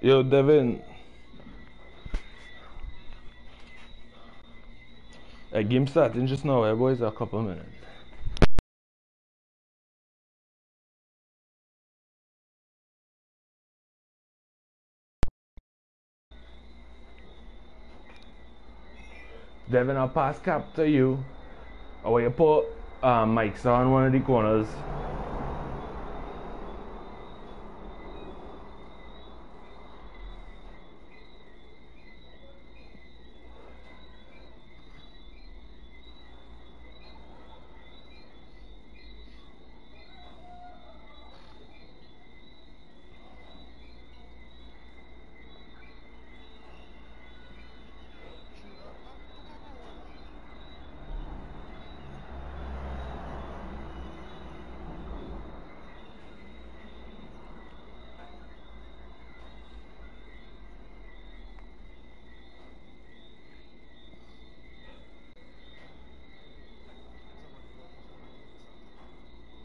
Yo, Devin. A game starting just now, eh, boys? A couple minutes. Devin, I'll pass cap to you. Or you put um, mics on one of the corners.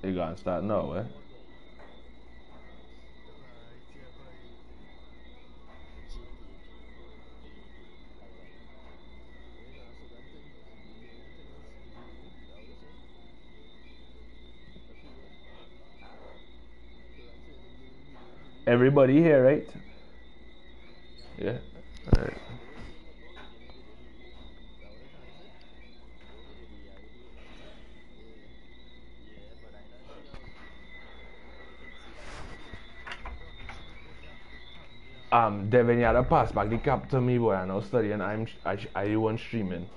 You gonna start no, eh? Everybody here, right? Yeah. All right. Um, Devin, had to pass back the cap to me, boy. I know studying. I'm I I one streaming.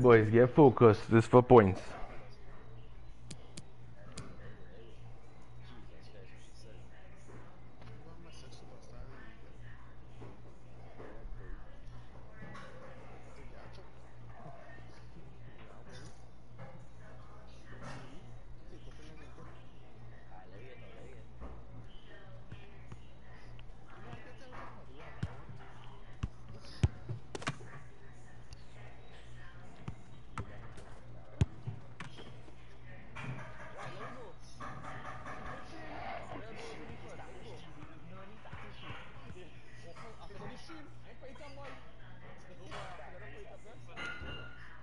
Boys, get focused. This for points.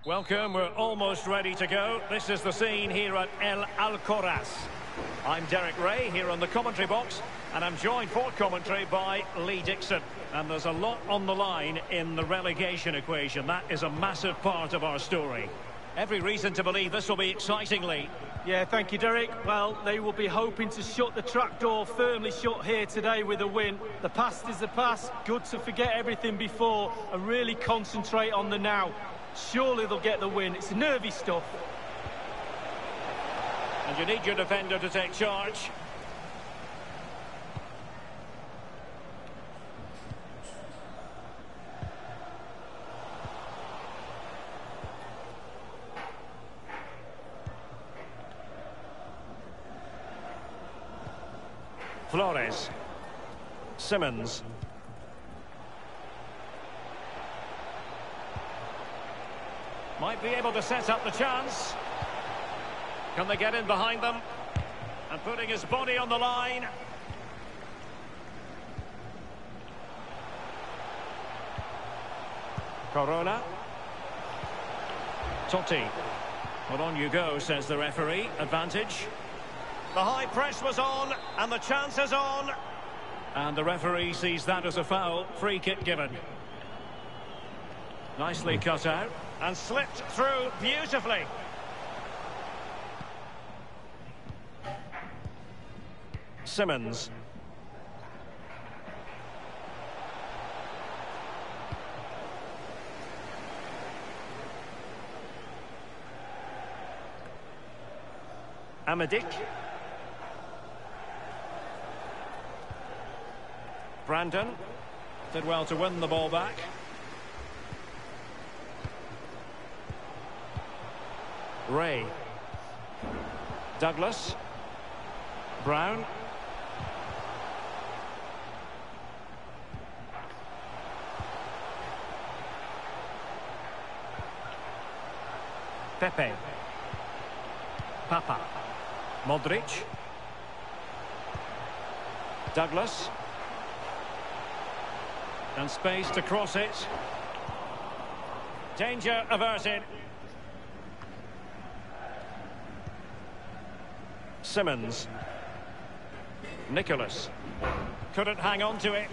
Welcome, we're almost ready to go. This is the scene here at El Alcoraz. I'm Derek Rae here on the commentary box, and I'm joined for commentary by Lee Dixon. And there's a lot on the line in the relegation equation. That is a massive part of our story. Every reason to believe this will be exciting. Yeah, thank you, Derek. Well, they will be hoping to shut the trap door firmly shut here today with a win. The past is the past. Good to forget everything before and really concentrate on the now. Surely they'll get the win. It's nervy stuff. And you need your defender to take charge. Flores. Simmons. Might be able to set up the chance. Can they get in behind them? And putting his body on the line. Corona. Totti. Well, on you go, says the referee. Advantage. The high press was on, and the chance is on. And the referee sees that as a foul. Free kick given. Nicely cut out and slipped through beautifully. Simmons. Amadik. Brandon did well to win the ball back. Ray. Douglas. Brown. Pepe. Papa. Modric. Douglas. And space to cross it. Danger averted. Simmons. Nicholas. Couldn't hang on to it.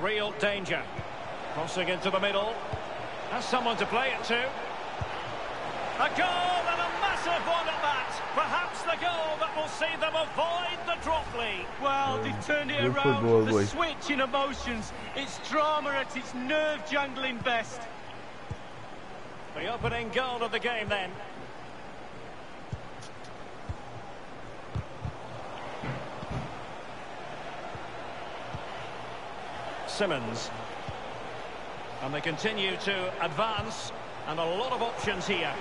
Real danger. Crossing into the middle. Has someone to play it to. A goal and a massive one. Perhaps the goal that will see them avoid the drop lead. Well, they've turned it around. football, the boy. switch in emotions. It's drama at its nerve-jangling best. The opening goal of the game then. Simmons. And they continue to advance. And a lot of options here.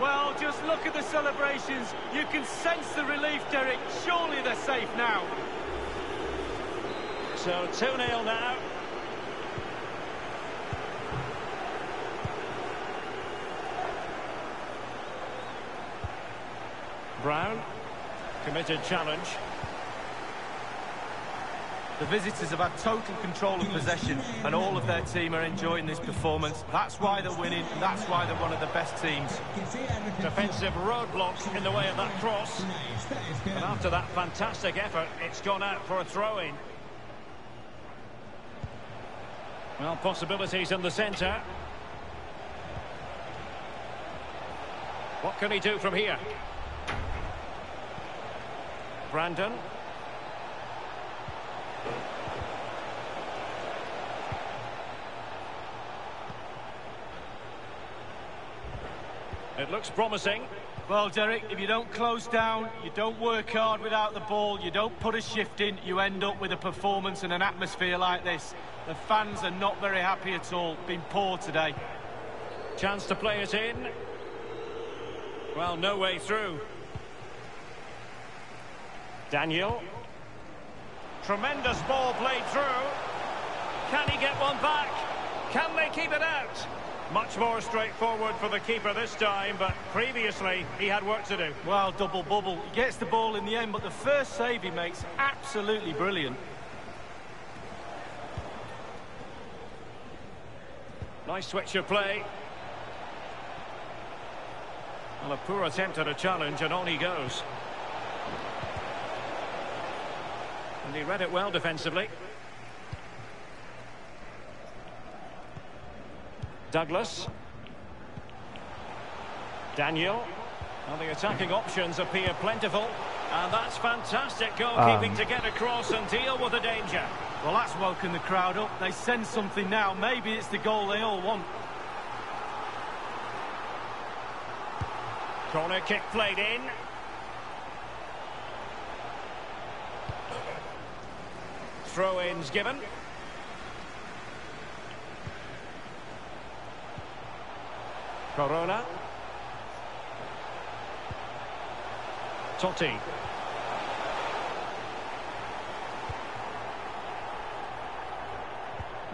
Well, just look at the celebrations. You can sense the relief, Derek. Surely they're safe now. So 2-0 now. Brown, committed challenge. The visitors have had total control of possession, and all of their team are enjoying this performance. That's why they're winning. That's why they're one of the best teams. Defensive roadblock in the way of that cross. And after that fantastic effort, it's gone out for a throw-in. Well, possibilities in the centre. What can he do from here? Brandon. It looks promising. Well, Derek, if you don't close down, you don't work hard without the ball, you don't put a shift in, you end up with a performance and an atmosphere like this. The fans are not very happy at all. Been poor today. Chance to play it in. Well, no way through. Daniel. Tremendous ball played through. Can he get one back? Can they keep it out? Much more straightforward for the keeper this time, but previously he had work to do. Well, double bubble. He gets the ball in the end, but the first save he makes, absolutely brilliant. Nice switch of play. Well, a poor attempt at a challenge, and on he goes. And he read it well defensively. Douglas. Daniel. Well, the attacking options appear plentiful. And that's fantastic goalkeeping Um. to get across and deal with the danger. Well, that's woken the crowd up. They sense something now. Maybe it's the goal they all want. Corner kick played in. Throw-ins given. Corona. Totti.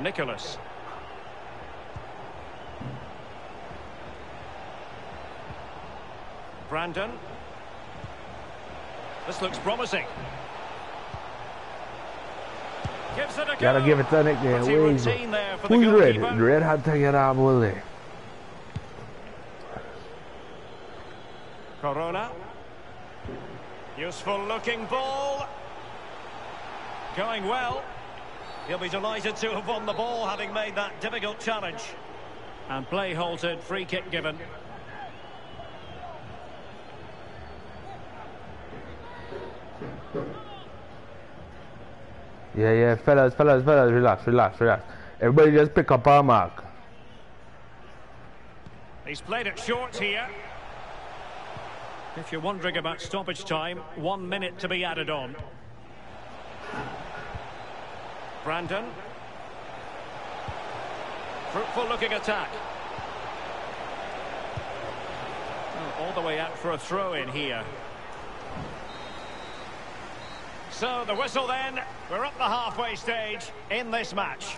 Nicholas. Brandon. This looks promising. Gives it go. Gotta give it to Nick there. Pretty Where is it? routine there for the Who's red? goalkeeper. Red had to get out of there. Corona. Useful looking ball. Going well. He'll be delighted to have won the ball having made that difficult challenge. And play halted, free kick given. Yeah, yeah, fellas, fellas, fellas, relax, relax, relax. Everybody just pick up our mark. He's played it short here. If you're wondering about stoppage time, one minute to be added on. Brandon. Fruitful looking attack. Oh, all the way out for a throw in here. So the whistle then. We're up the halfway stage in this match.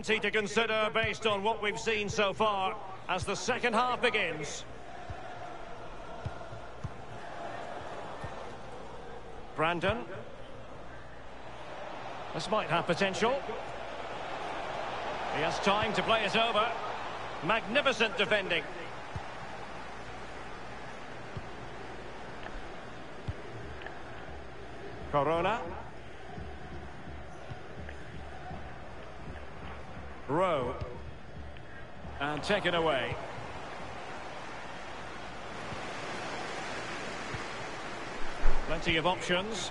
Plenty to consider based on what we've seen so far as the second half begins. Brandon. This might have potential. He has time to play it over. Magnificent defending. Corona. Taken away. Plenty of options.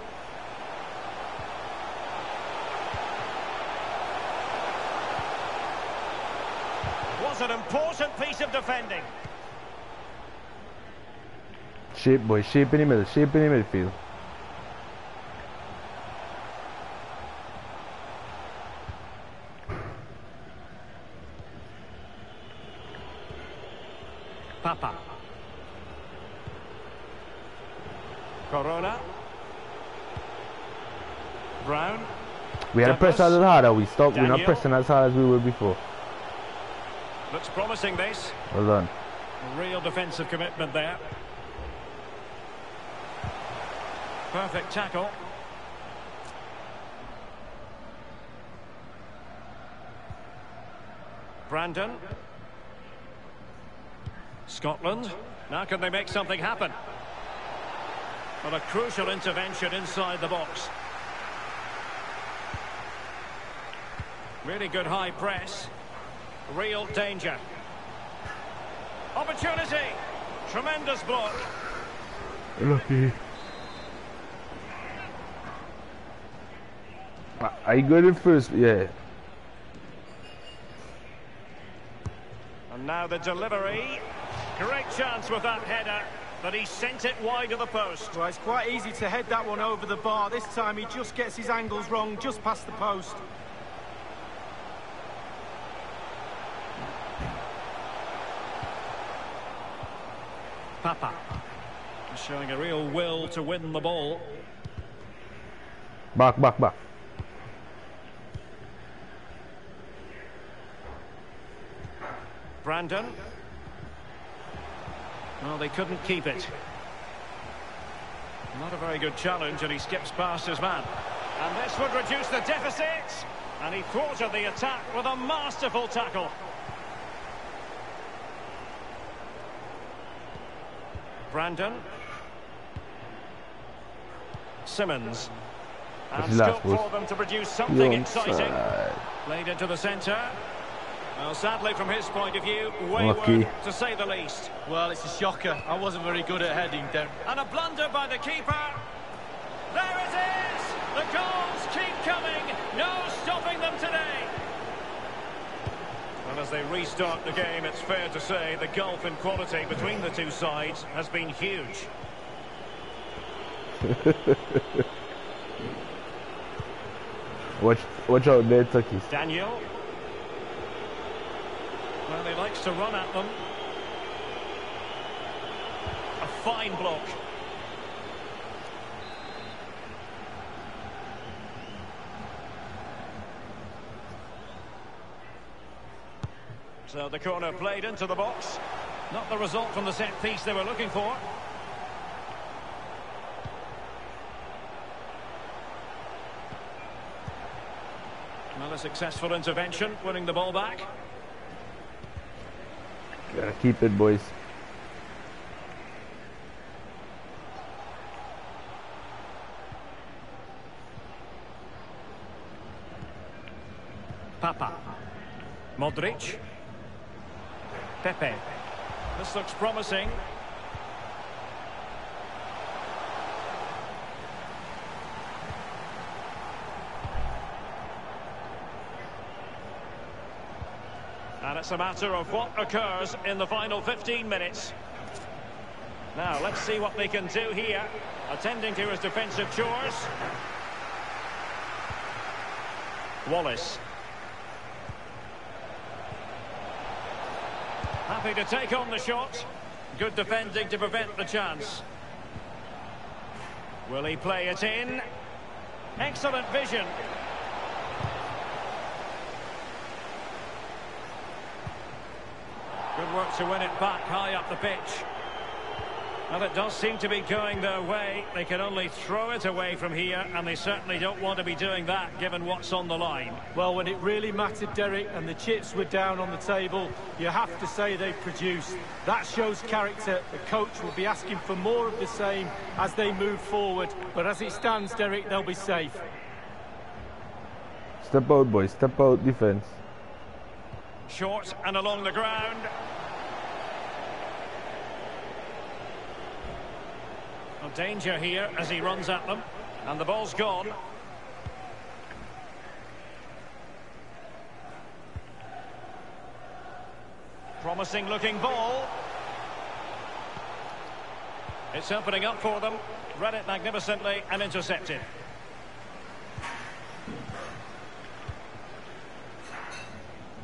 Was an important piece of defending. Shape, boy, shape in the middle, in the midfield. Papa. Corona. Brown. We had to press a Douglas. little harder. We stopped. We're not pressing as hard as we were before. Looks promising this. Well done. Real defensive commitment there. Perfect tackle. Brandon. Scotland. Now can they make something happen? But a crucial intervention inside the box. Really good high press. Real danger. Opportunity. Tremendous block. Lucky. Are you good at first? Yeah. And now the delivery. Great chance with that header, but he sent it wide of the post. Well, it's quite easy to head that one over the bar. This time he just gets his angles wrong, just past the post. Papa. Showing a real will to win the ball. Back, back, back. Brandon. Well, they couldn't keep it. Not a very good challenge, and he skips past his man. And this would reduce the deficit. And he thwarted the attack with a masterful tackle. Brandon. Simmons. And That's scope for them to produce something exciting. onside. Played into the centre. Well, sadly, from his point of view, wayward, Lucky. to say the least. Well, it's a shocker. I wasn't very good at heading down. And a blunder by the keeper. There it is! The goals keep coming. No stopping them today. And as they restart the game, it's fair to say the gulf in quality between the two sides has been huge. Watch, watch out there, Turkeys. Daniel. Well, he likes to run at them. A fine block. So the corner played into the box. Not the result from the set piece they were looking for. Successful intervention, winning the ball back. Gotta keep it, boys. Papa. Modric. Pepe. This looks promising. It's a matter of what occurs in the final 15 minutes. Now, let's see what they can do here. Attending to his defensive chores. Wallace. Happy to take on the shot. Good defending to prevent the chance. Will he play it in? Excellent vision. Good work to win it back high up the pitch. Well, it does seem to be going their way. They can only throw it away from here, and they certainly don't want to be doing that, given what's on the line. Well, when it really mattered, Derek, and the chips were down on the table, you have to say they've produced. That shows character. The coach will be asking for more of the same as they move forward. But as it stands, Derek, they'll be safe. Step out, boys. Step out, defense. Short and along the ground. Well, danger here as he runs at them. And the ball's gone. Promising looking ball. It's opening up for them. Read it magnificently and intercepted.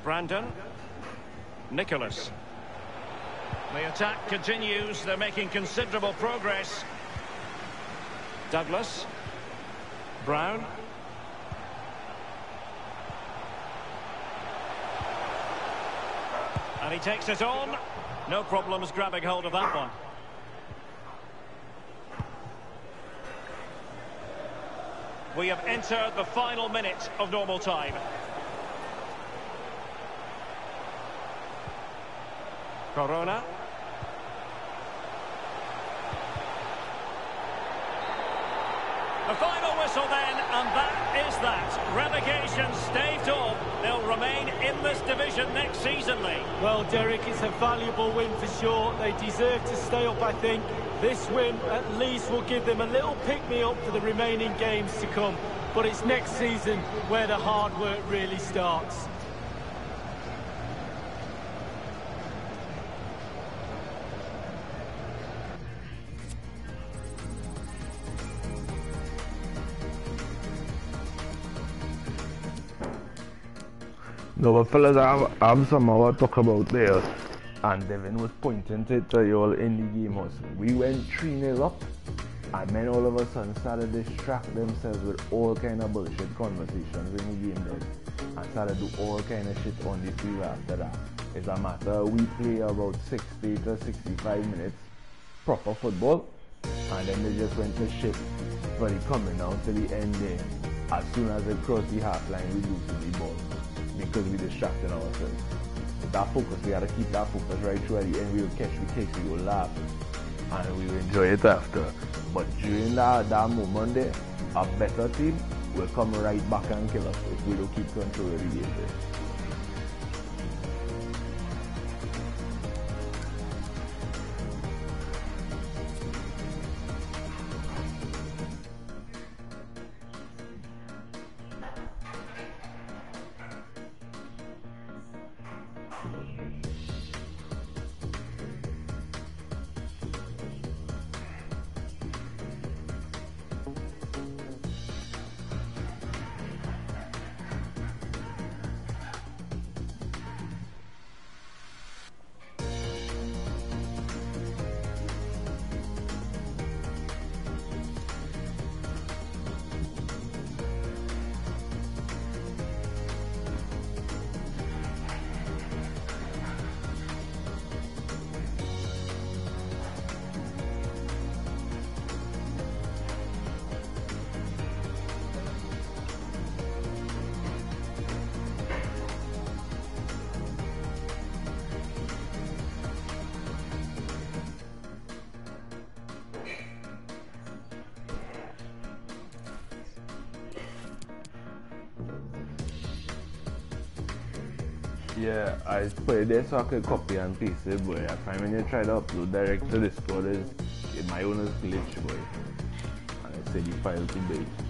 Brandon. Nicholas. The attack continues. They're making considerable progress. Douglas. Brown. And he takes it on. No problems grabbing hold of that one. We have entered the final minute of normal time. Corona. The final whistle then, and that is that. Relegation staved off. They'll remain in this division next season, Lee. Well, Derek, it's a valuable win for sure. They deserve to stay up, I think. This win at least will give them a little pick-me-up for the remaining games to come. But it's next season where the hard work really starts. No, but fellas, I have, I have some more to talk about there. And Devin was pointing to it to you all in the game house. We went 3 0 up, and then all of a sudden started to distract themselves with all kind of bullshit conversations in the game then. And started to do all kind of shit on the field after that. It's a matter we play about 60 to 65 minutes proper football, and then they just went to shit for the coming down to the end there. As soon as they cross the half line, we lose the ball because we distracted ourselves. That focus, we gotta keep that focus right through at the end. We will catch the case, we will laugh, and we will enjoy it after. But during that, that moment there, a better team will come right back and kill us if we don't keep control of the there so I could copy and paste it, boy. I find when you try to upload direct to Discord, is my own glitch, boy. And I said the file big.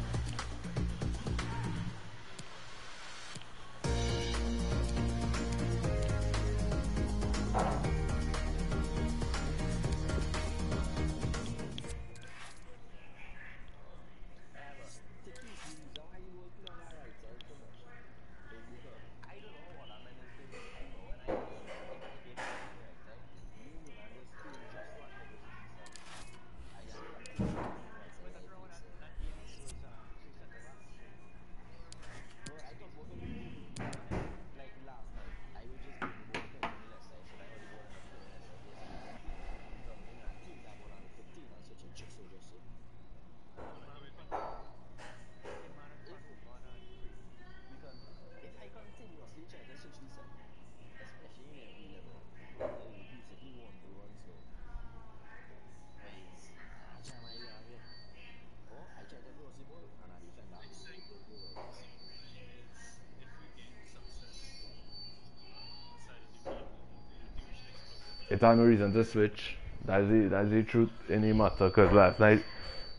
It had no reason to switch. That's the that's the truth in the matter. Cause last night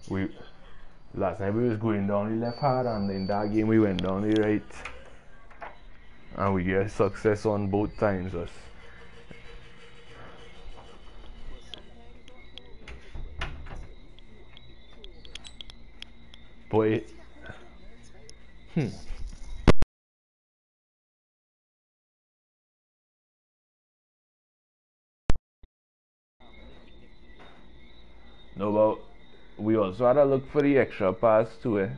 we last night we was going down the left hard, and in that game we went down the right, and we get success on both times. Us. Boy. Hmm. No, but we also had to look for the extra pass too, eh?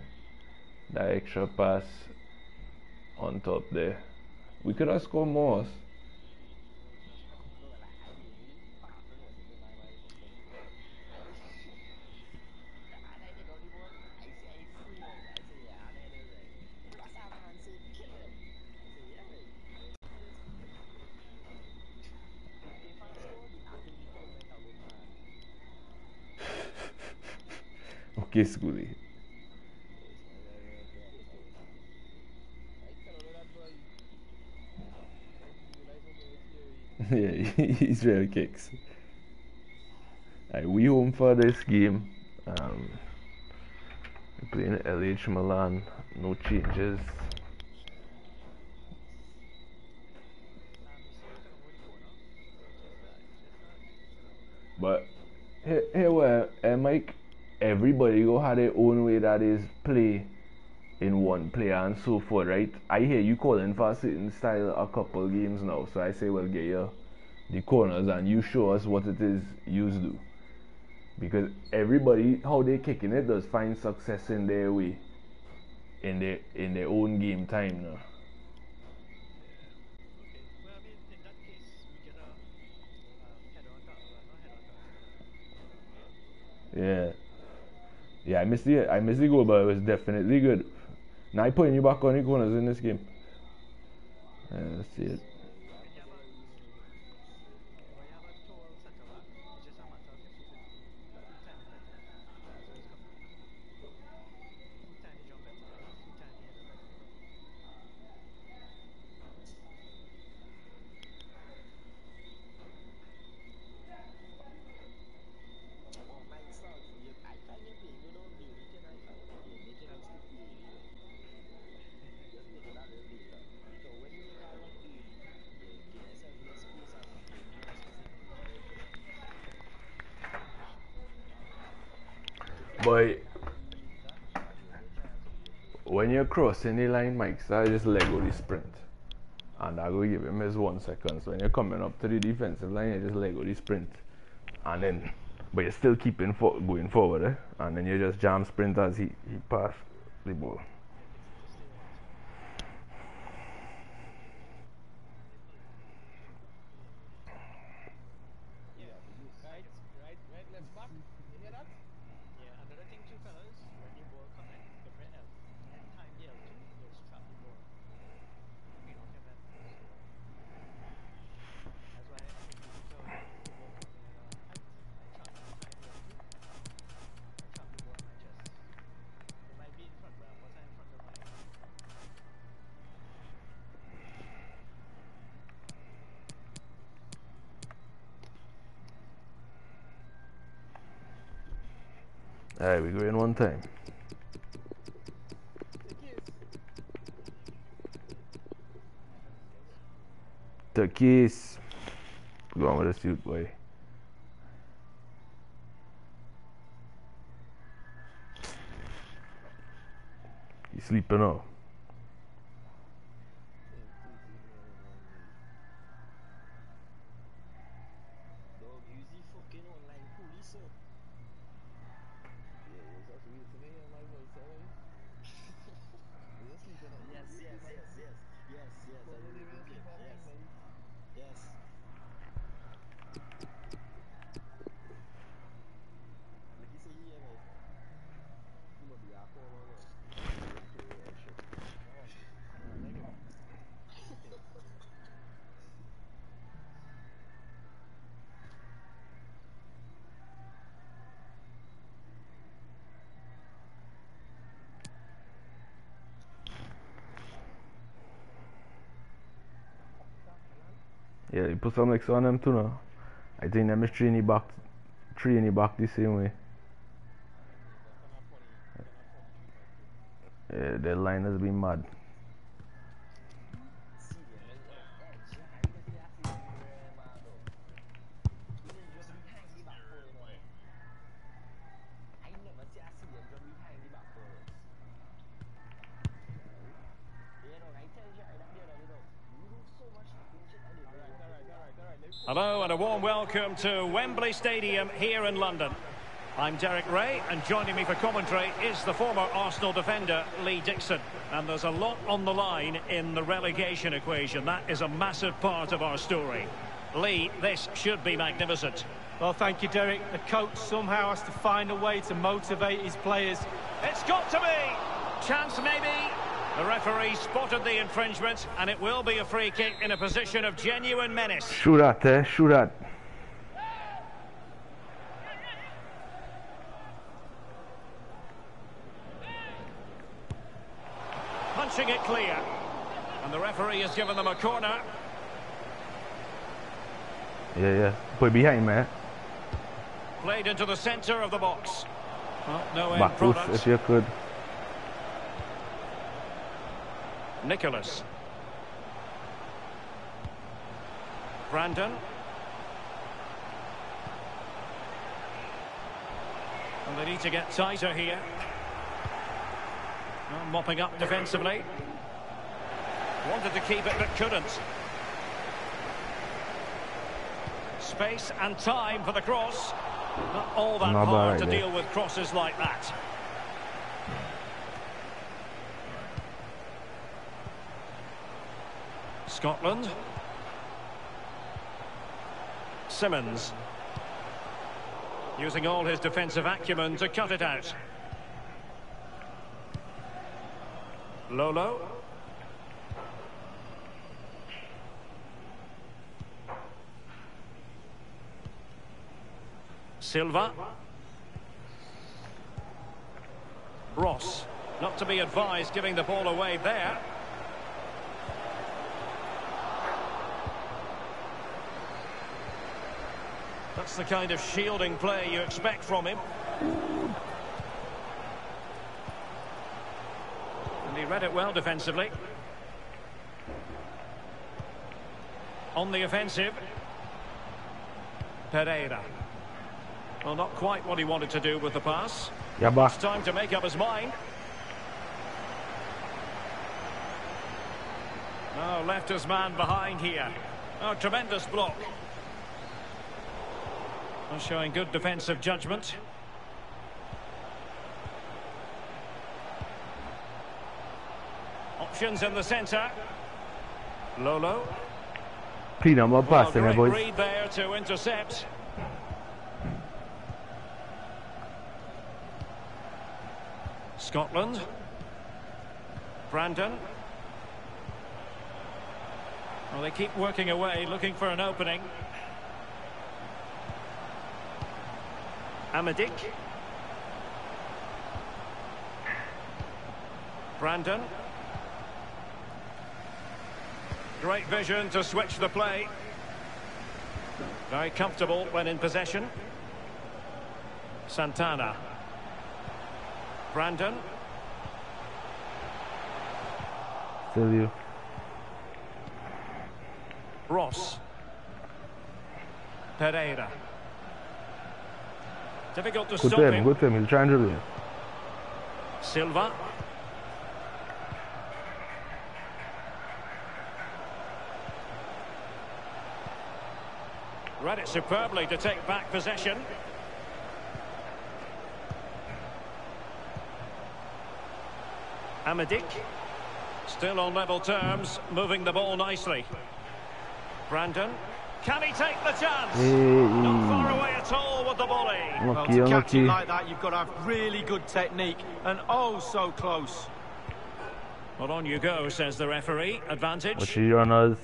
That extra pass on top there. We could have scored more. Escolhi. yeah, Israel kicks. Right, we home for this game. Um, playing LH Milan, no changes. But here, here where uh, Mike everybody go have their own way that is play in one player and so forth, right? I hear you calling for a certain style a couple games now, so I say, well, get you the corners and you show us what it is you do. Because everybody, how they kicking it, does find success in their way, in their in their own game time now. Yeah. Yeah, I missed the I missed the goal, but it was definitely good. Now I putting you back on the corners in this game. Yeah, let's see it. But crossing the line, Mike, I just let go the sprint. And I go give him his one second. So when you're coming up to the defensive line, you just let go the sprint. And then, but you're still keeping for, going forward, eh? And then you just jam sprint as he, he pass the ball. Time. The. Go on with the suit, boy. He's sleeping now? Put some extra on them too now. I think them is three in the back, three in the back the same way. Yeah, the line has been mad. Hello and a warm welcome to Wembley Stadium here in London. I'm Derek Rae and joining me for commentary is the former Arsenal defender Lee Dixon. And there's a lot on the line in the relegation equation. That is a massive part of our story. Lee, this should be magnificent. Well, thank you, Derek. The coach somehow has to find a way to motivate his players. It's got to be! Chance maybe? The referee spotted the infringement, and it will be a free kick in a position of genuine menace. Shoot that, eh? Shoot that. Punching it clear. And the referee has given them a corner. Yeah, yeah. Put behind, man. Played into the centre of the box. Well, no end Back product. if you could. Nicholas. Brandon. And they need to get tighter here. Mopping up defensively. Wanted to keep it but couldn't. Space and time for the cross. Not all that Not hard to deal with crosses like that. Scotland. Simmons. Using all his defensive acumen to cut it out. Lolo. Silva. Ross. Not to be advised giving the ball away there. That's the kind of shielding play you expect from him. And he read it well defensively. On the offensive. Pereira. Well, not quite what he wanted to do with the pass. Yeah, back. It's time to make up his mind. Oh, left his man behind here. Oh, tremendous block. Showing good defensive judgment. Options in the centre. Lolo. Clean up my Well, great read there to intercept. Scotland. Brandon. Well, they keep working away, looking for an opening. Amadik. Brandon. Great vision to switch the play. Very comfortable when in possession. Santana. Brandon. Still you. Ross. Pereira. Difficult to Good stop him, him. good him. He's trying to you. Silva. Read it superbly to take back possession. Amadik. Still on level terms, moving the ball nicely. Brandon. Can he take the chance? Not far away at all with the volley. Well, Unlucky, to catch unlucky. it like that, you've got to have really good technique. And oh, so close. Well, on you go, says the referee. Advantage. Watch your runners.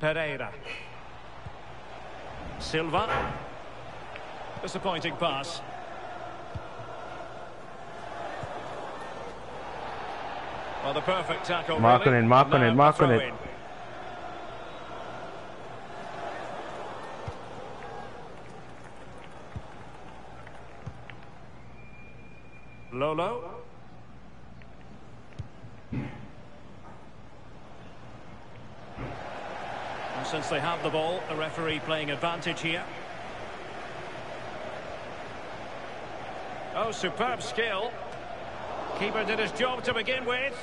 Pereira. Silva. Disappointing pass. Well, the perfect tackle. Mark really. on it, mark on Now it, mark the on it. throw-in. And since they have the ball, the referee playing advantage here. Oh, superb skill. Keeper did his job to begin with.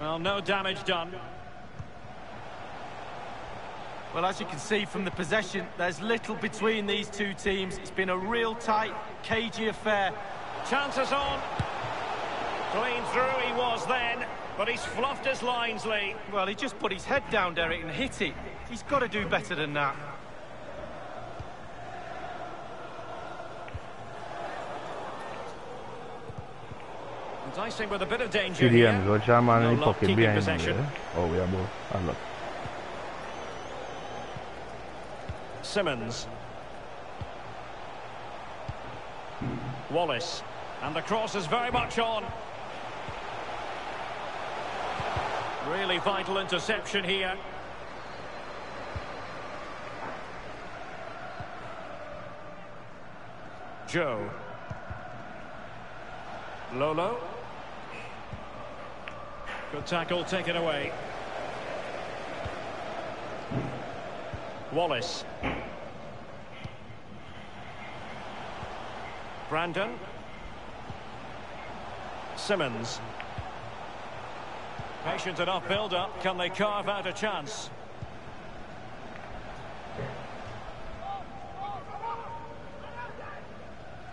Well, no damage done. Well, as you can see from the possession, there's little between these two teams. It's been a real tight, cagey affair. Chances on. Clean through he was then, but he's fluffed his lines, Lee. Well, he just put his head down, Derek, and hit it. He's got to do better than that. Enticing with a bit of danger See the here. end. Watch our man in No luck keeping behind possession. you. Oh, we are both. Ah, look. Simmons. Wallace. And the cross is very much on. Really vital interception here. Joe. Lolo. Good tackle taken away. Wallace. Brandon. Simmons. Patient enough build-up. Can they carve out a chance?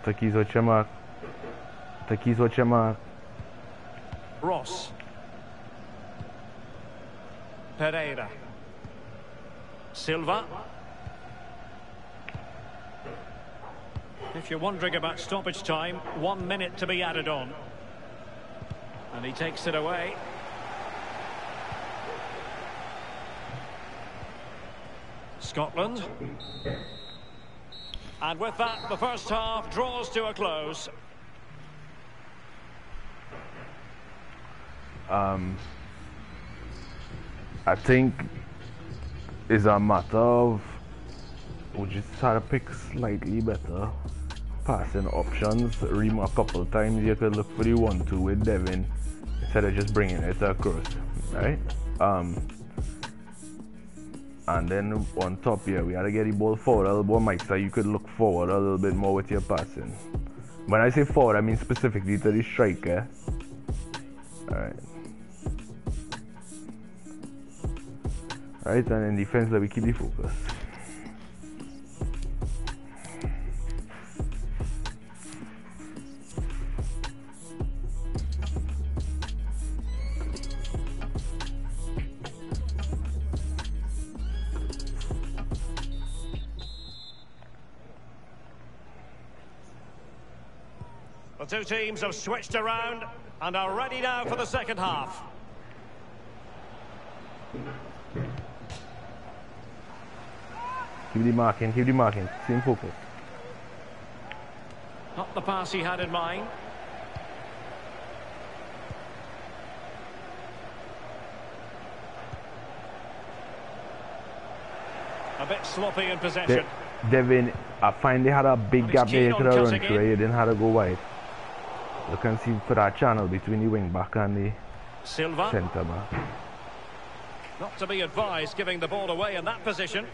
Your mark. Takis, watch. Ross. Pereira. Silva. If you're wondering about stoppage time, one minute to be added on. And he takes it away. Scotland. And with that, the first half draws to a close. Um, I think it's a matter of we just try to pick slightly better passing options. Ream a couple times you could look for the one two with Devin instead of just bringing it across, right? Um, and then on top here we gotta get the ball forward a little more, Mike, so you could look forward a little bit more with your passing. When I say forward, I mean specifically to the striker. Alright. Right, and in defense, let me keep the focus. The two teams have switched around and are ready now for the second half. Keep the marking, keep the marking. Same focus. Not the pass he had in mind. A bit sloppy in De- possession. Devin, I find they had a big gap there you could have run through. in. You didn't have to go wide. You can see for that channel between the wing back and the Silva, centre back. not to be advised giving the ball away in that position.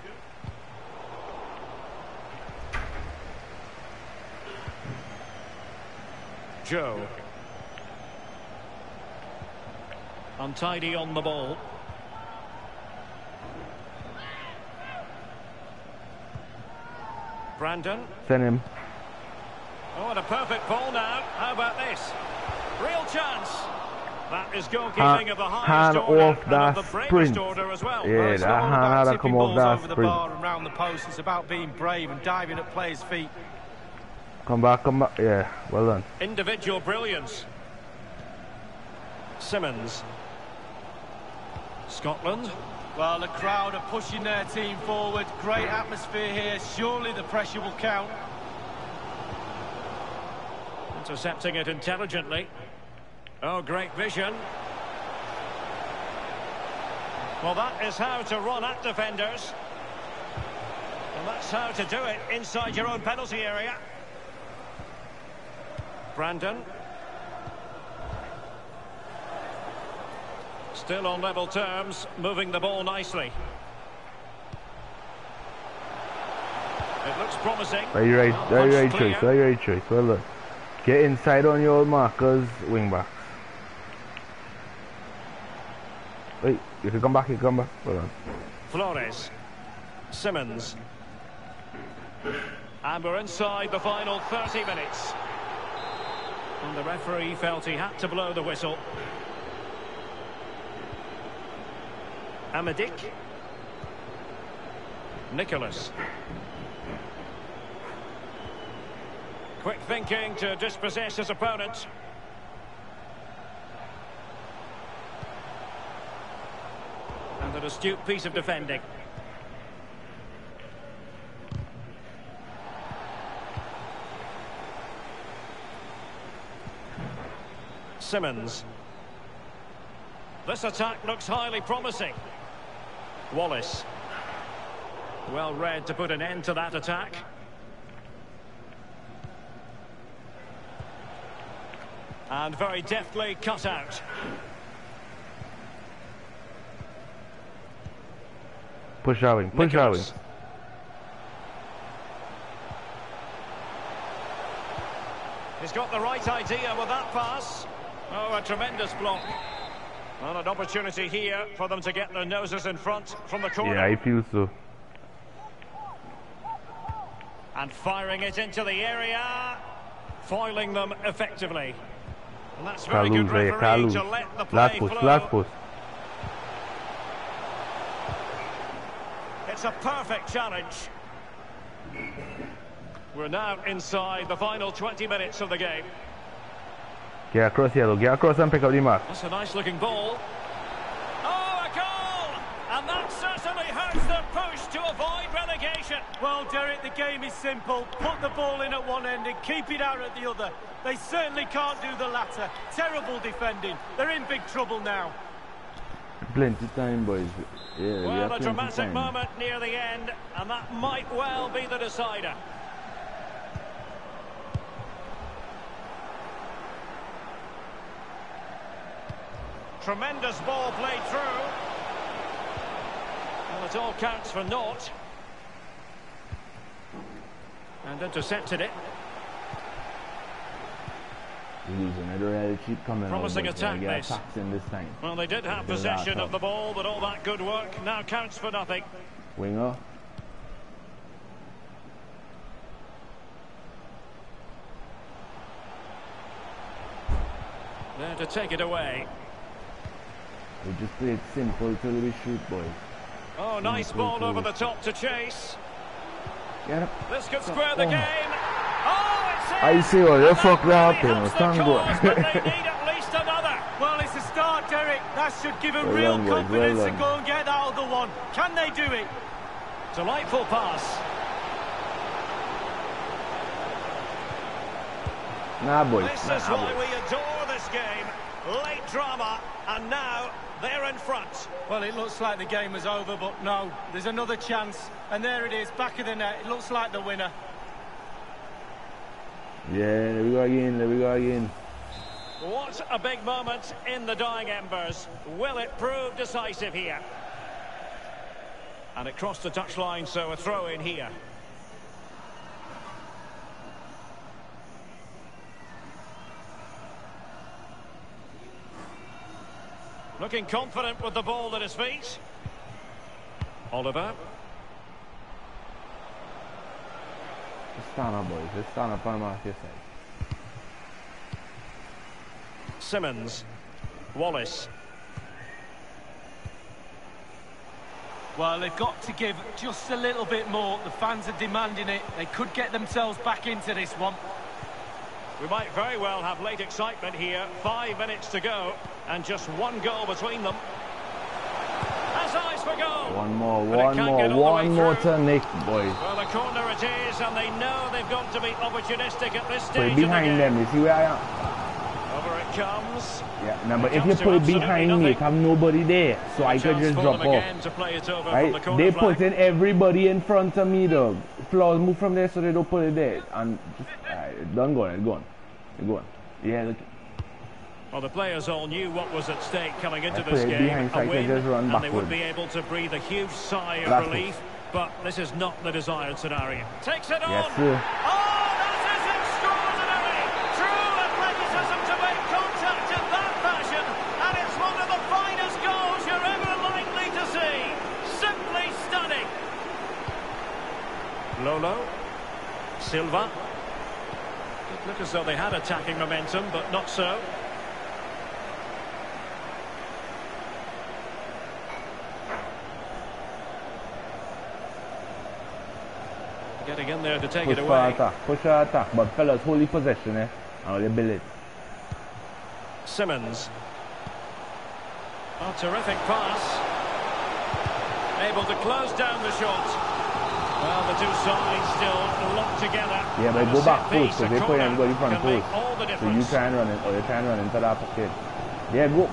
Joe. Untidy on the ball. Brandon. Send him. Oh, and a perfect ball now. How about this? Real chance. That is goalkeeping Hand- of the highest hand order off and that of the bravest sprint. order as well. Yeah, Well, it's that hand had to come off that over the bar and round the post. It's about being brave and diving at players' feet. Come back, come back. Yeah, well done. Individual brilliance. Simmons. Scotland. Well, the crowd are pushing their team forward. Great atmosphere here. Surely the pressure will count. Intercepting it intelligently. Oh, great vision. Well, that is how to run at defenders. And that's how to do it inside your own penalty area. Brandon. Still on level terms, moving the ball nicely. It looks promising. Very right, very right choice, very right choice. Well done. Get inside on your markers, wing backs. Wait, you can come back, you can come back. Well done. Flores. Simmons. And we're inside the final 30 minutes. And the referee felt he had to blow the whistle. Amadik. Nicholas. Quick thinking to dispossess his opponent. And an astute piece of defending. Simmons. This attack looks highly promising. Wallace. Well read to put an end to that attack. And very deftly cut out. Push our push wing. He's got the right idea with that pass. Oh, a tremendous block. And an opportunity here for them to get their noses in front from the corner. Yeah, I feel so. And firing it into the area. Foiling them effectively. And that's very good lose referee to let the play Last post, flow. last post. It's a perfect challenge. We're now inside the final 20 minutes of the game. Get across yellow, get across and pick up the mark. That's a nice looking ball. Oh, a goal! And that certainly hurts their push to avoid relegation. Well, Derek, the game is simple. Put the ball in at one end and keep it out at the other. They certainly can't do the latter. Terrible defending. They're in big trouble now. Plenty of time, boys. Yeah, we Well, have a dramatic time. moment near the end, and that might well be the decider. Tremendous ball played through. Well, it all counts for naught. And intercepted it. Losing it already, keep coming Promising out, but attack, they get this. in this time. Well, they did have possession of the ball, but all that good work now counts for nothing. Winger. There to take it away. We just play it simple till we shoot, boys. Oh, nice good ball goal. over the top to chase. Get up. This could square the Oh. game. Oh, it's in! I see what you And fucked that up, really you know, helps their thank God. cause, but they need at least another. Well, it's a start, Derek. That should give them Well real done, boys, well confidence to go and get that other one. Can they do it? Delightful pass. Nah, boys. This nah, is why boys. we adore this game. Late drama, and now they're in front. Well, it looks like the game was over, but no. There's another chance. And there it is, back of the net. It looks like the winner. Yeah, there we go again, there we go again. What a big moment in the dying embers. Will it prove decisive here? And it crossed the touchline, so a throw in here. Looking confident with the ball at his feet. Oliver. Just stand up, boys. Just stand up and mark your side. Simmons. Wallace. Well, they've got to give just a little bit more. The fans are demanding it. They could get themselves back into this one. We might very well have late excitement here. Five minutes to go, and just one goal between them. Has eyes for goal. One more, one more, get all the way one more to Nick, boys. Well, the corner it is, and they know they've got to be opportunistic at this stage. Put it of the behind them. You see where I am? Over it comes. Yeah. Now, but if you put it behind me, nothing. have nobody there, so I could just drop off. again to play it over from the Right? They putting everybody in front of me, dog. Flaws move from there so they don't put it there. And just, alright, done going, it's gone. It's gone. Yeah, look. Well, the players all knew what was at stake coming into this game. behind so I a can win, just run and they would be able to breathe a huge sigh of relief. But this is not the desired scenario. Takes it on. Yes, sir. Oh, that is extraordinary! True athleticism to make contact in that fashion, and it's one of the finest goals you're ever likely to see. Simply stunning. Lolo, Silva. It looked as though they had attacking momentum, but not so. Getting in there to take Push it away. attack. Push for attack. But fellas, hold the possession, eh? And only build it. Simmons. A terrific pass. Able to close down the shot. Well, the two sides still locked together. Yeah, but go back post because they put corner everybody front post. So you try and run it or you try and run into that pocket. Yeah, go.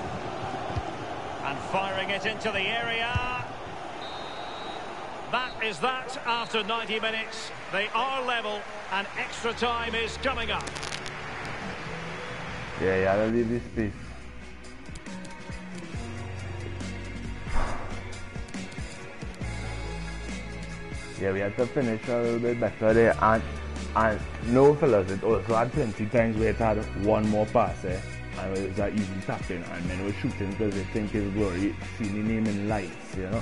And firing it into the area. That is that after 90 minutes. They are level and extra time is coming up. Yeah, yeah, I'll leave this piece. Yeah, we had to finish a little bit better there. And, and no fellas, it also had plenty times where it had one more pass eh? And it was an easy tapping. And men were shooting because they think it's glory. See the name in lights, you know.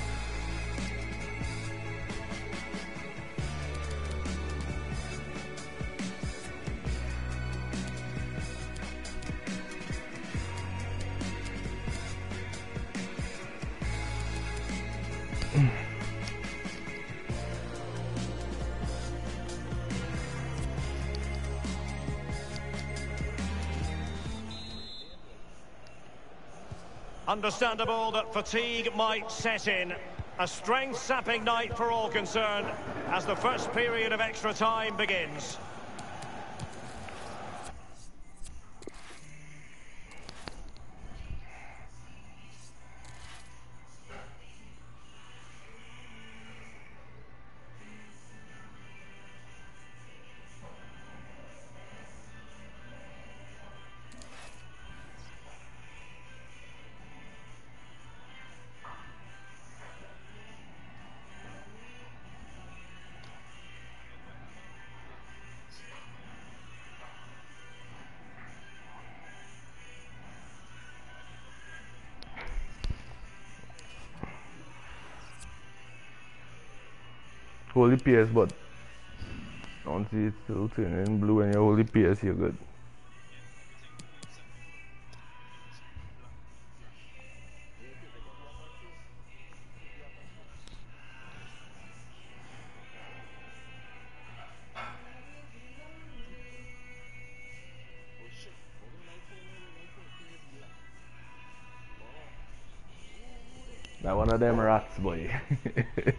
Understandable that fatigue might set in. A strength-sapping night for all concerned as the first period of extra time begins. The PS, but don't see it still turning blue and you hold the PS, you're good. That one of them rats, boy.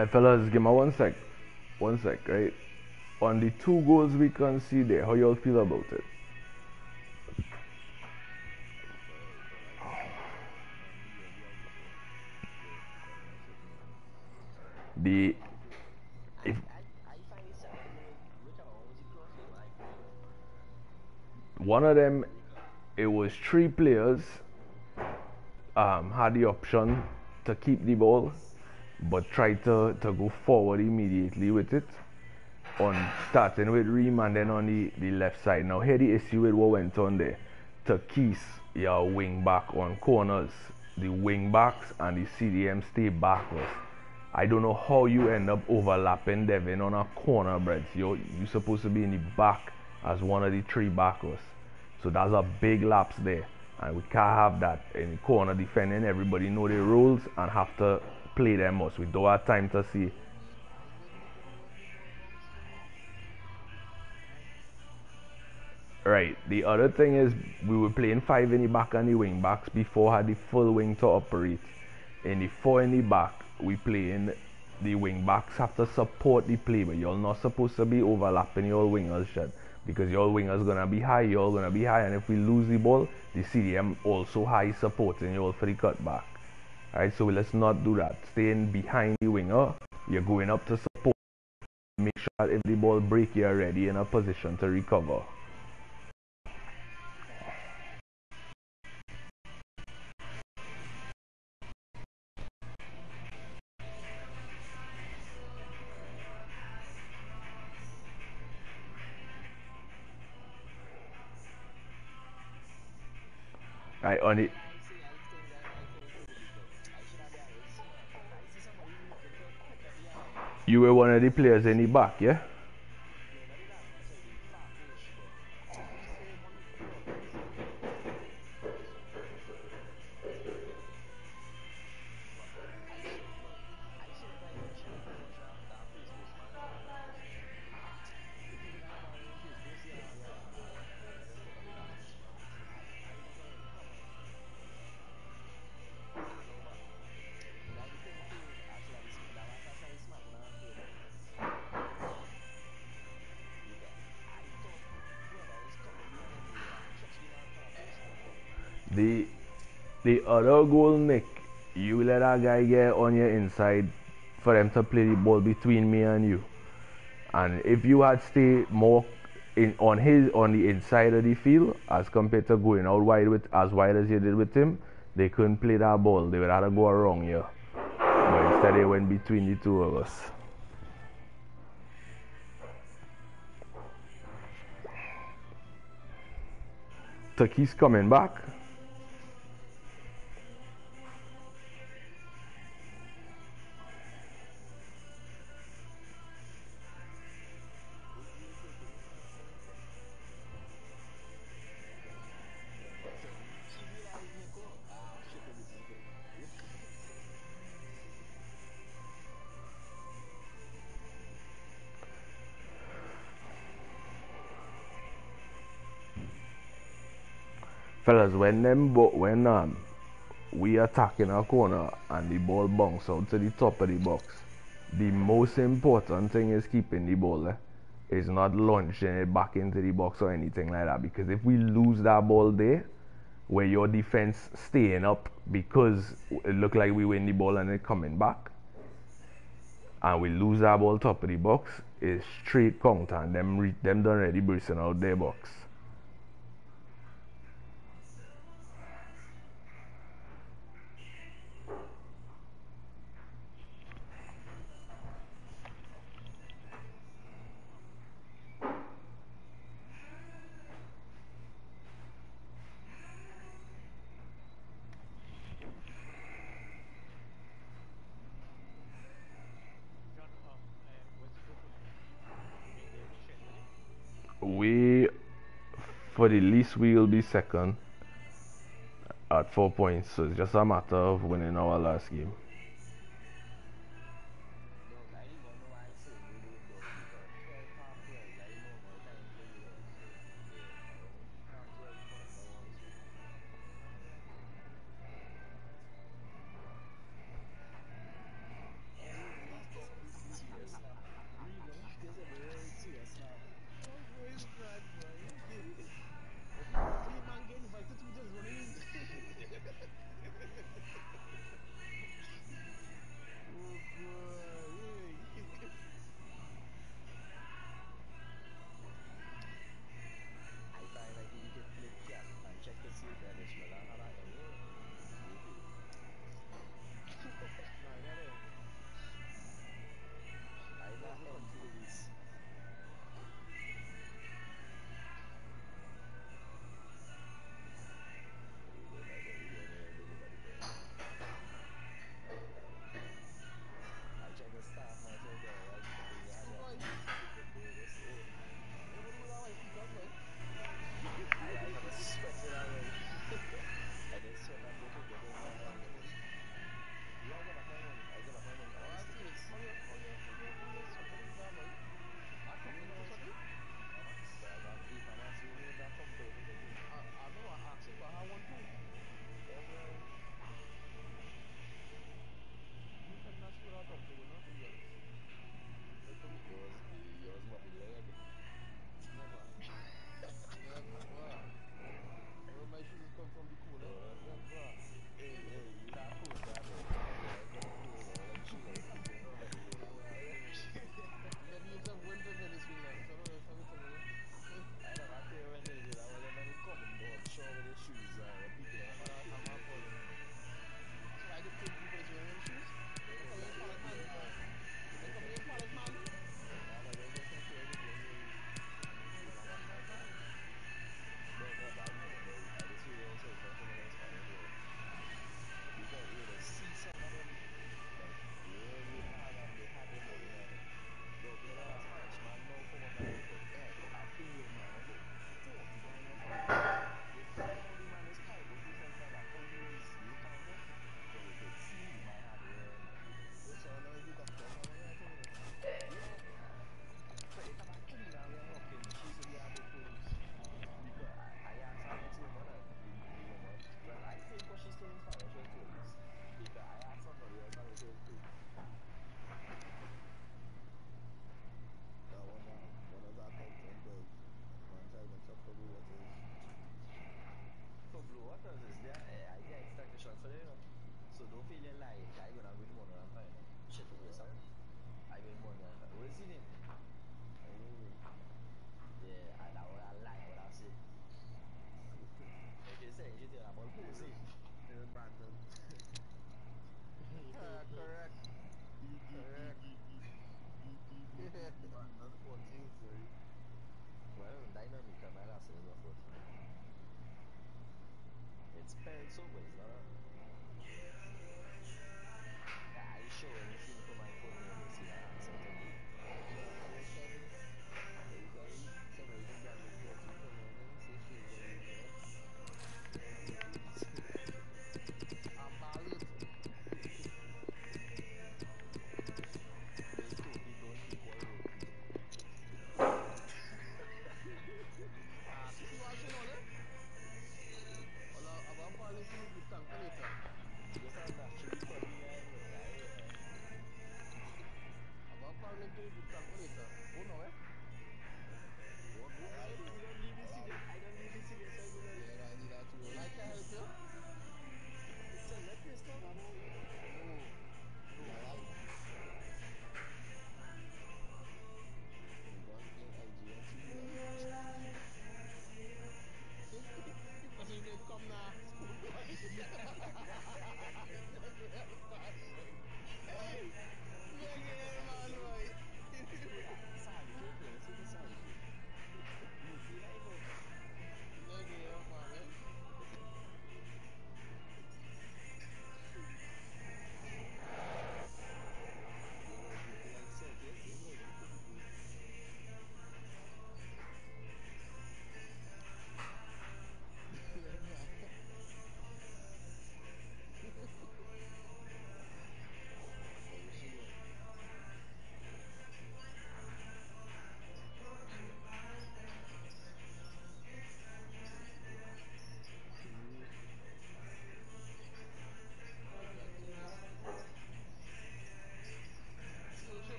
Uh, fellas, give me one sec. One sec, right? On the two goals we can see there, how y'all feel about it? The if one of them it was three players um, had the option to keep the ball but try to, to go forward immediately with it on starting with Ream and then on the, the left side. Now here the issue with what went on there. To keys your wing back on corners. The wing backs and the CDM stay backwards. I don't know how you end up overlapping Devin on a corner, Brett. You're, you're supposed to be in the back as one of the three backers. So that's a big lapse there. And we can't have that in the corner defending. Everybody know the rules and have to play them most. We don't have time to see. Right. The other thing is we were playing five in the back and the wing backs before had the full wing to operate. In the four in the back, we play in the wing backs have to support the play, but you're not supposed to be overlapping your wingers shot because your wingers gonna be high, you're gonna be high, and if we lose the ball, the CDM also high supporting you all for the cutback. Alright, so let's not do that. Staying behind the winger, you're going up to support. Make sure that if the ball break, you're ready in a position to recover. Right, on it. You were one of the players in the back, yeah? Other goal, Nick, you let that guy get on your inside for them to play the ball between me and you. And if you had stayed more in on his on the inside of the field as compared to going out wide with as wide as you did with him, they couldn't play that ball. They would have to go around you. But instead they went between the two of us. Turkey's coming back. Fellas, when them bo- when um we attack in our corner and the ball bounce out to the top of the box, the most important thing is keeping the ball there. Is not launching it back into the box or anything like that. Because if we lose that ball there, where your defense staying up because it look like we win the ball and it coming back, and we lose that ball top of the box, it's straight counter and them re- them done already bursting out their box. we for the least we will be second at four points. So it's just a matter of winning our last game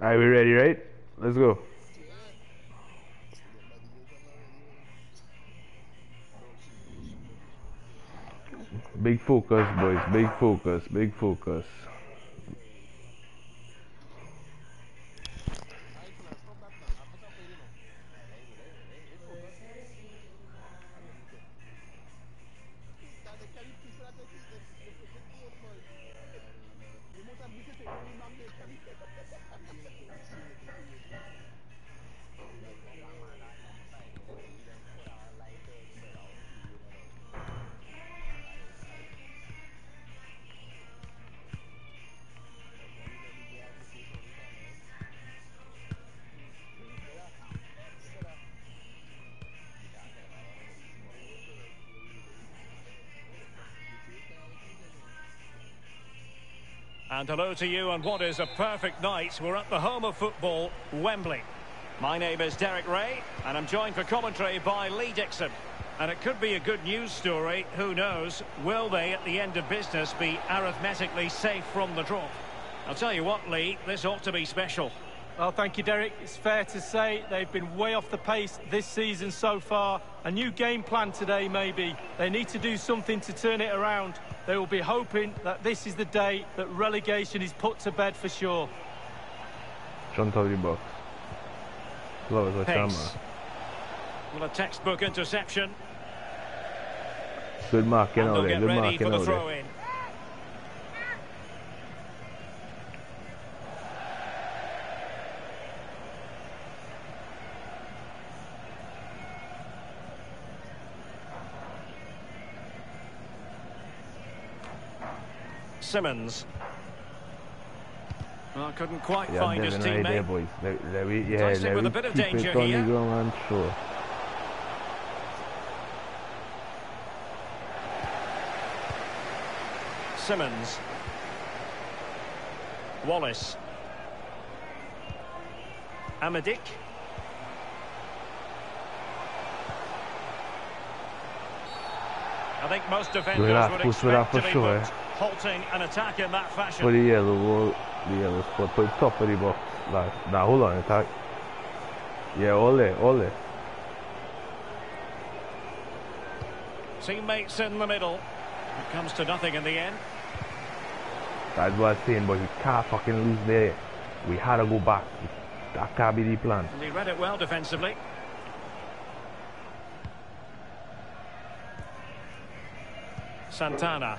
Alright, we ready, right? Let's go. Big focus, boys. Big focus. Big focus. And hello to you on what is a perfect night. We're at the home of football, Wembley. My name is Derek Rae, and I'm joined for commentary by Lee Dixon. And it could be a good news story, who knows? Will they, at the end of business, be arithmetically safe from the drop? I'll tell you what, Lee, this ought to be special. Well, thank you, Derek. It's fair to say they've been way off the pace this season so far. A new game plan today, maybe. They need to do something to turn it around. They will be hoping that this is the day that relegation is put to bed for sure. John Toby box. Love it, Pace. Well, a textbook interception. Good marking and out they'll there. get Good ready marking for the out Simmons. Well, couldn't quite Yeah, find his Devin right there, teammate. boys. Let, let me, yeah, Touched it let with me a bit of keep danger here. the ground and sure. Simmons. Wallace. Amadik. I think most defenders that, would push with that expect to for be sure, booked, halting an attack in that fashion. Put the yellow wall, the yellow spot, put top of the box. Like, now hold on, attack. Yeah, all there. Teammates in the middle. It comes to nothing in the end. That's what I'm saying, but he can't fucking lose there. We had to go back. That can't be the plan. And he read it well defensively. Santana.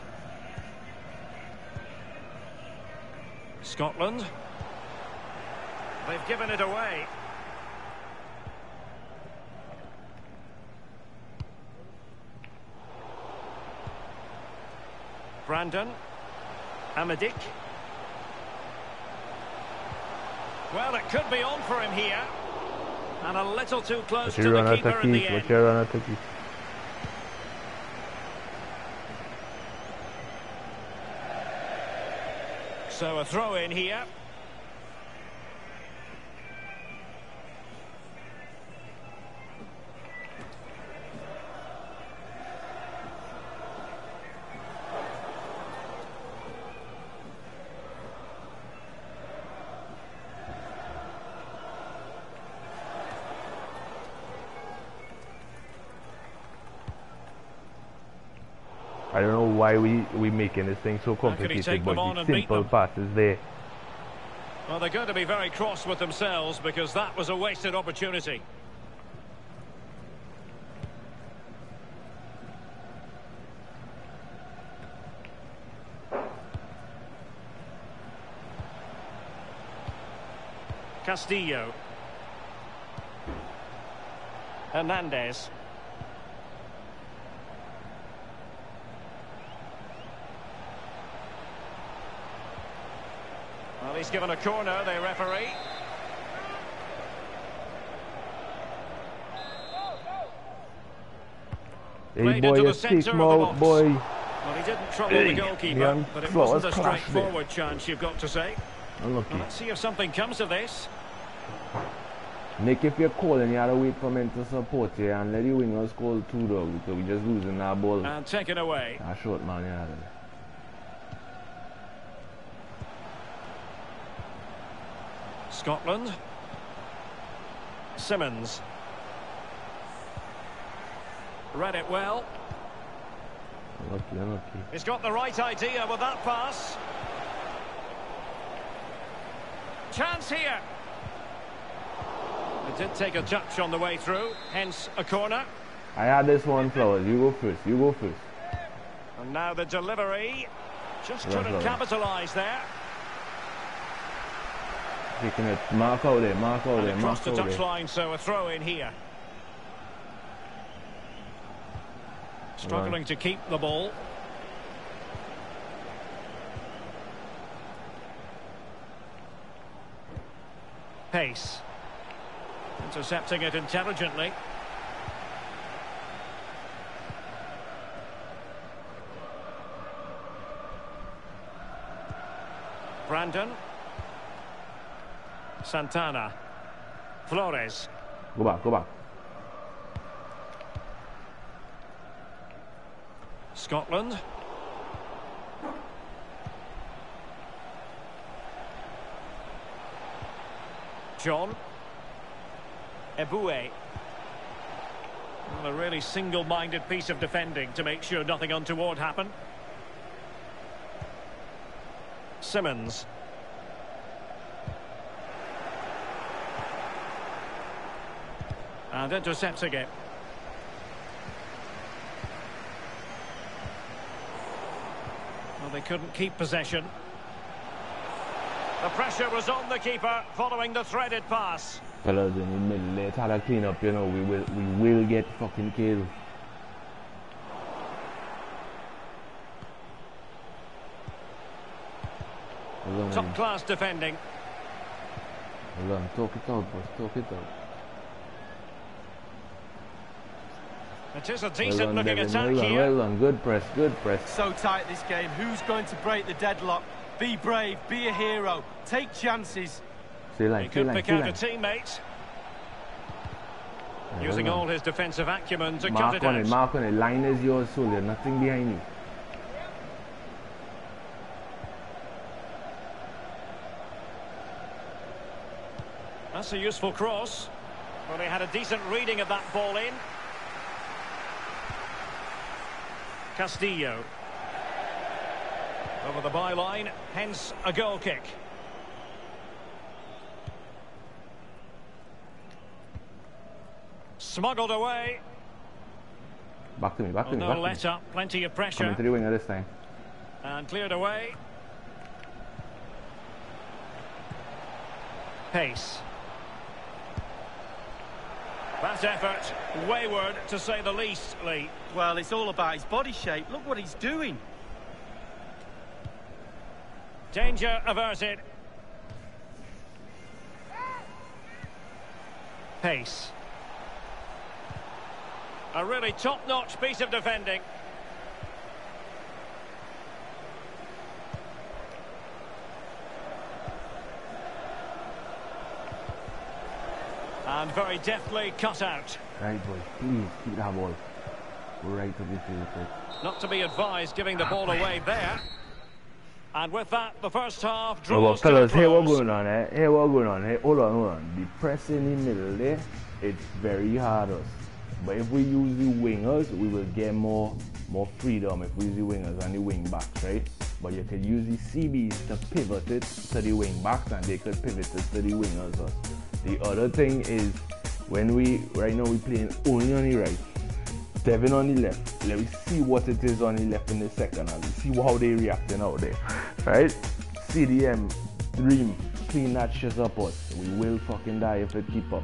Scotland. They've given it away. Brandon. Amadik. Well, it could be on for him here. And a little too close to the keeper in the end. What's your run out of keys? So a throw in here. Why we we making this thing so complicated, but the simple them? pass is there. Well, they're going to be very cross with themselves because that was a wasted opportunity. Castillo. Hernandez. He's given a corner, the referee. Hey Played boy, into you the centre of the box. boy. Well, he didn't trouble Hey, the goalkeeper, young but it wasn't a clash there. straightforward chance, you've got to say. Oh, Unlucky. Well, let's see if something comes of this. Nick, if you're calling, you gotta wait for men to support you and let the wingers call two though, because we just losing that ball. And taken away. A short man, yeah. Scotland. Simmons. Read it well. Unlucky, unlucky. He's got the right idea with that pass. Chance here. It did take a touch on the way through, hence a corner. I had this one, Flowers. You go first. You go first. And now the delivery. Just couldn't capitalise there. Taking it. Mark out there. And there. across the touchline, so a throw in here. Struggling to keep the ball. Pace. Intercepting it intelligently. Brandon. Santana. Flores. Go back. Go back. Scotland. John. Eboué. Well, a really single-minded piece of defending to make sure nothing untoward happened. Simmons. And intercepting it. Well, they couldn't keep possession. The pressure was on the keeper following the threaded pass. Fellas in the middle there, try to clean up, you know, we will we will get fucking killed. Top class defending. Hold on. Talk it out, boss. Talk it out. It is a decent done, looking Devin. attack Well done, here. well done. Good press, good press. So tight this game. Who's going to break the deadlock? Be brave, be a hero, take chances. Stay He line, stay could line, pick stay out line. a teammate, Yeah, using well all his defensive acumen to cut Mark it on out. it, mark on it. Line is yours, soldier. Nothing behind you. That's a useful cross. Well, he had a decent reading of that ball in. Castillo. Over the byline, hence a goal kick. Smuggled away. Back to me, back to Well, me, no back to me. let up, plenty of Coming pressure. to the winger this time. And cleared away. Pace. That effort, wayward to say the least, Lee. Well, it's all about his body shape. Look what he's doing. Danger averted. Pace. A really top-notch piece of defending. And very deftly cut out. Right, boys. Please keep that ball. Right to the field. Not to be advised giving the ball away there. And with that, the first half draws well, to a fellas, here what close. going on, eh? Here what going on, eh? Hold on, hold on. The press in the middle there, it's very hard us. But if we use the wingers, we will get more more freedom if we use the wingers and the wing backs, right? But you could use the CBs to pivot it to the wing backs and they could pivot it to the wingers. us. The other thing is when we right now we playing only on the right. Devin on the left. Let me see what it is on the left in the second and see how they reacting out there. Right? CDM, Dream, clean that shit up us. We will fucking die if it keep up.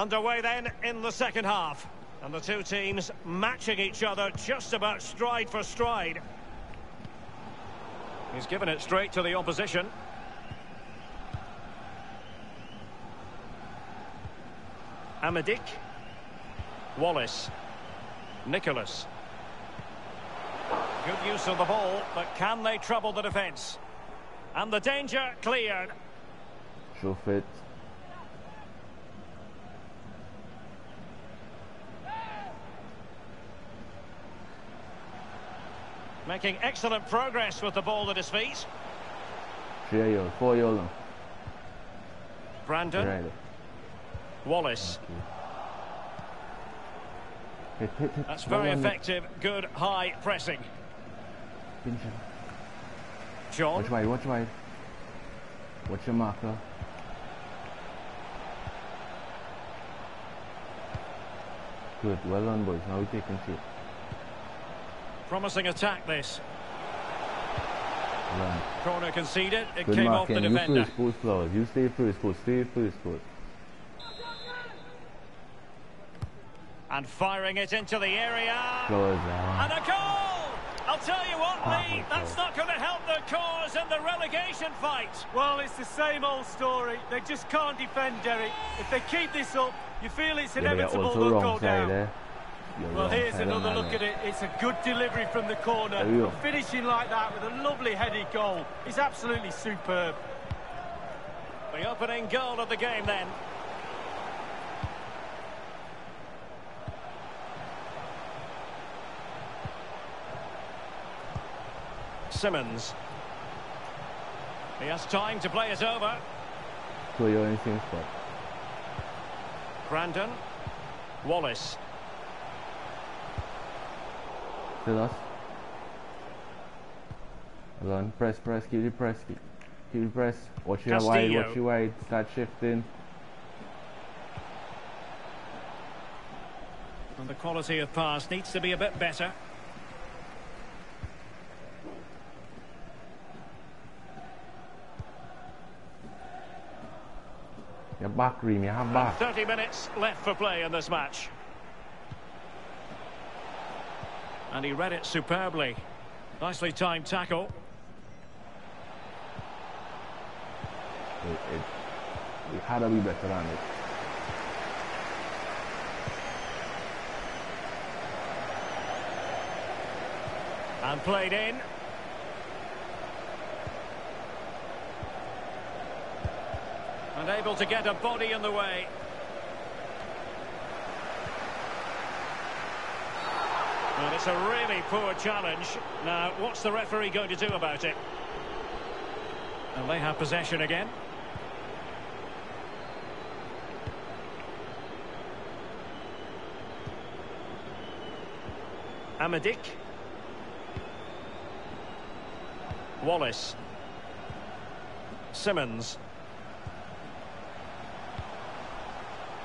Underway then in the second half. And the two teams matching each other just about stride for stride. He's given it straight to the opposition. Amadik. Wallace. Nicholas. Good use of the ball, but can they trouble the defence? And the danger cleared. Fit. Making excellent progress with the ball at his feet. Three years, four now. Brandon. Right. Wallace. That's very effective. Good high pressing. John. Watch wide, watch wide. Watch your marker. Good, well done boys. Now we're taking shape. Promising attack this. Well done. Corner conceded. It Good came off marking. the You defender. first post flowers. You stay first post. Stay first post. And firing it into the area. Flowers. And a goal! I'll tell you what, Lee, my that's not going to help the cause in the relegation fight. Well, it's the same old story. They just can't defend, Derek. If they keep this up, you feel it's Yeah, but you're inevitable also they'll wrong go down. there. Well, here's another look at it. It's a good delivery from the corner. There you go. Finishing like that with a lovely headed goal is absolutely superb. The opening goal of the game then. Simmons. He has time to play it over. So you're in the same spot. Brandon. Wallace. Still us. Hold on. Press, press. Keep the press. Keep, keep the press. Watch your wide. Watch your wide. Start shifting. And the quality of pass needs to be a bit better. Your back, Reem, you have back. 30 minutes left for play in this match. And he read it superbly. Nicely timed tackle. It, it, it had to be better than it. And played in. And able to get a body in the way. And it's a really poor challenge. Now, what's the referee going to do about it? And they have possession again. Amadik. Wallace. Simmons.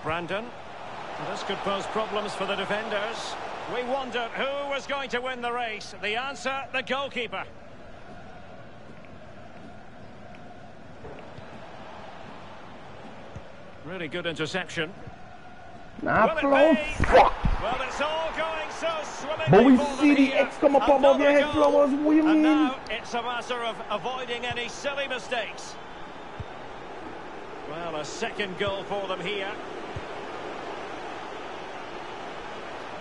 Brandon. This could pose problems for the defenders. We wondered who was going to win the race. The answer, the goalkeeper. Really good interception. Nah, Will it flow. be? Fuck. Well, it's all going so swimmingly But we see the. X come up above your head. What And mean? now it's a matter of avoiding any silly mistakes. Well, a second goal for them here.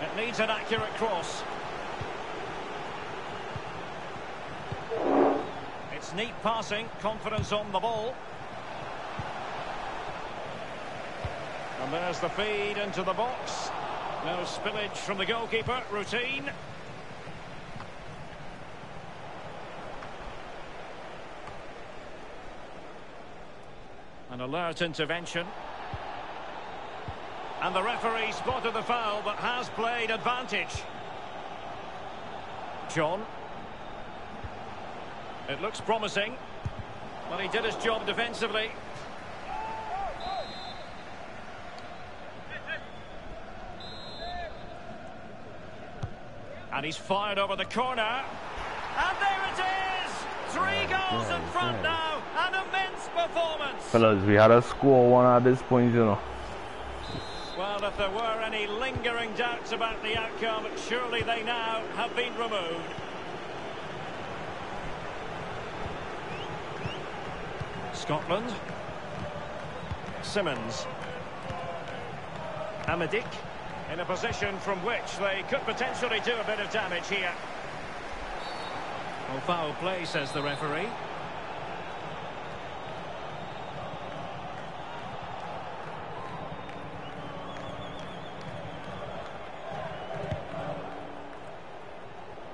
It needs an accurate cross. It's neat passing, confidence on the ball. And there's the feed into the box. No spillage from the goalkeeper, routine. An alert intervention. And the referee spotted the foul, but has played advantage. John. It looks promising. Well, he did his job defensively. And he's fired over the corner. And there it is! Three goals in front now. An immense performance. Fellas, we had a score one at this point, you know. Well, if there were any lingering doubts about the outcome, surely they now have been removed. Scotland. Simmons. Amadik in a position from which they could potentially do a bit of damage here. Well, foul play, says the referee.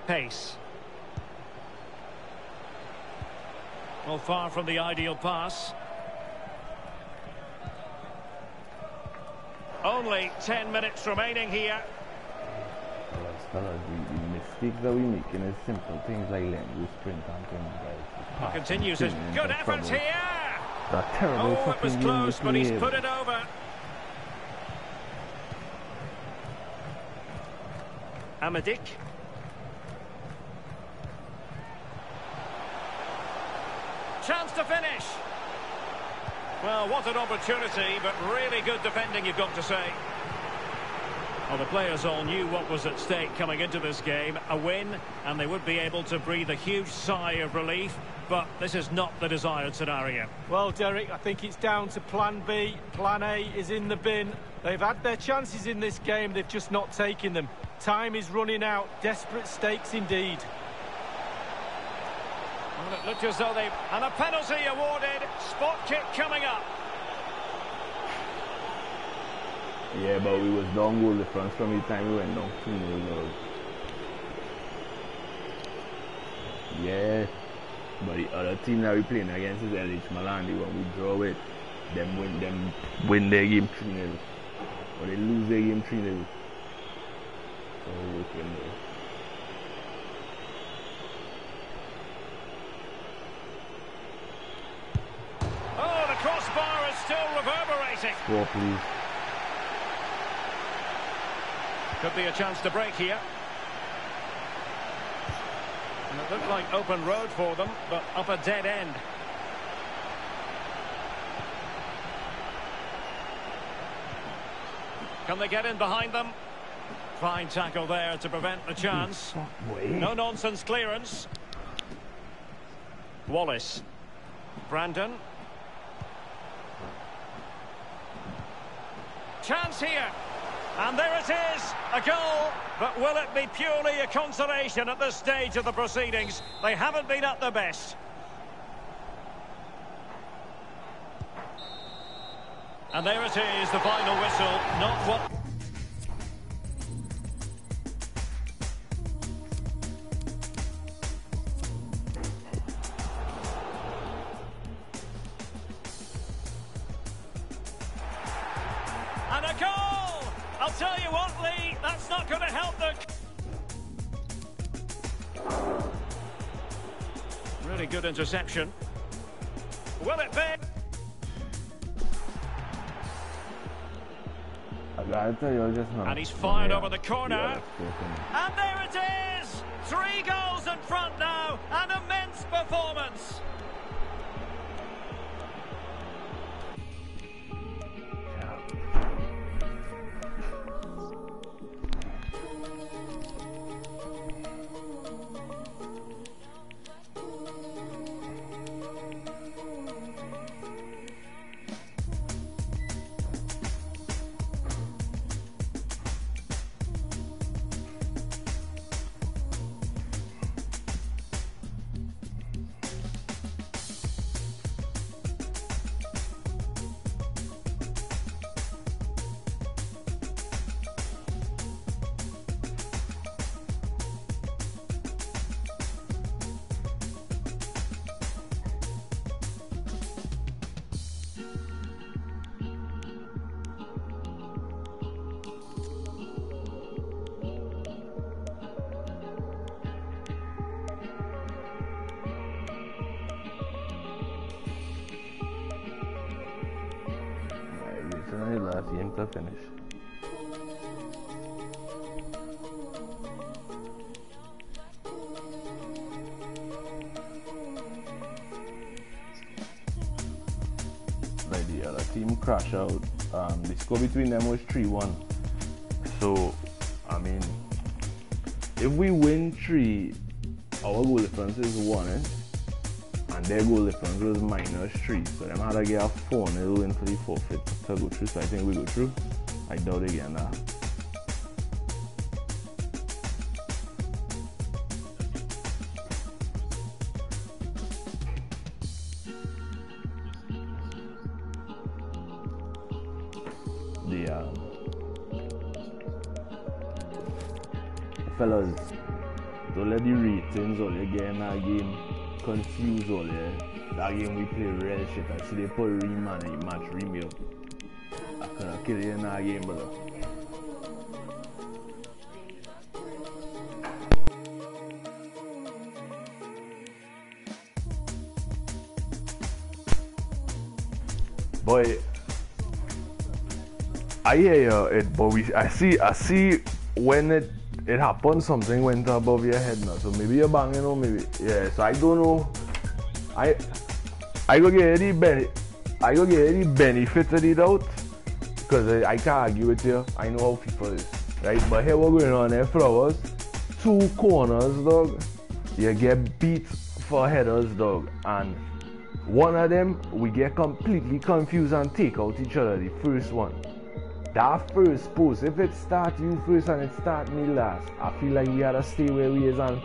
Pace. Well, far from the ideal pass. Only 10 minutes remaining here. The, that we make simple things like letting you sprint things, guys. Continues his good trouble. here. That terrible Oh, it was close, but he's put it over. Amadik. Chance to finish. Well, what an opportunity, but really good defending, you've got to say. Well, the players all knew what was at stake coming into this game. A win, and they would be able to breathe a huge sigh of relief. But this is not the desired scenario. Well, Derek, I think it's down to plan B. Plan A is in the bin. They've had their chances in this game, they've just not taken them. Time is running out. Desperate stakes indeed. Well, it looked as though they... And a penalty awarded. Spot kick coming up. Yeah, but we was down goal difference from the time we went down 2 0 Yeah. But the other team that we playing against is LH Milan. The one we draw with. Them win them win their game 3 0 Or they lose their game 3 0 So we there. Score please. Could be a chance to break here. And it looked like open road for them, but up a dead end. Can they get in behind them? Fine tackle there to prevent the chance. No nonsense clearance. Wallace. Brandon. Chance here. And there it is, a goal. But will it be purely a consolation at this stage of the proceedings? They haven't been at their best. And there it is, the final whistle. Not what... And a goal! I'll tell you what, Lee, that's not going to help the... Really good interception. Will it be? And he's fired over the corner. And there it is! Three goals in front now. An immense performance. To finish. Like the other team crash out. Um, the score between them was 3-1. So, I mean, if we win 3, our goal difference is 1, eh? And their goal difference was minus three. So them had to get a 4 0 win for the forfeit to go through. So I think we go through. I doubt again that. The um, fellas, don't let the ratings get in game confuse game we play real shit. I see they put reman in the match remake. I could have killed you in that game, brother. Boy, I hear you, it, but we, I see, I see when it it happened, something went above your head now. So maybe you're banging or maybe yeah. So I don't know. I I go get any benefit. I go get any benefit of doubt because I, I can't argue with you. I know how people is, right? But here what going on there, flowers, two corners, dog. You get beat for headers, dog, and one of them we get completely confused and take out each other. The first one that first post, if it start you first and it start me last, I feel like we to stay where we is and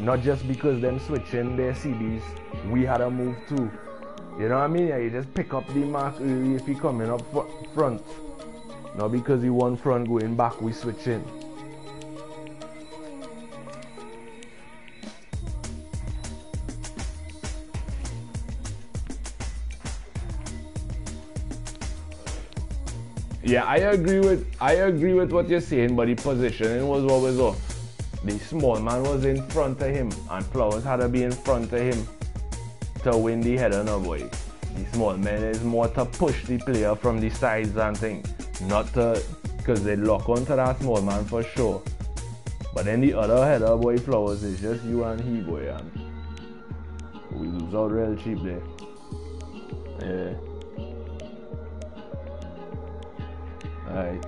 not just because them switching their CDs, we had to move too. You know what I mean? Yeah, you just pick up the mark early if you coming up front. Not because you one front going back, we switch in. Yeah, I agree with I agree with what you're saying, but the positioning was always off. The small man was in front of him, and Flowers had to be in front of him to win the header, no boy. The small man is more to push the player from the sides and things, not to because they lock onto that small man for sure. But then the other header boy flowers is just you and he boy and we lose out real cheap there. Yeah. Alright.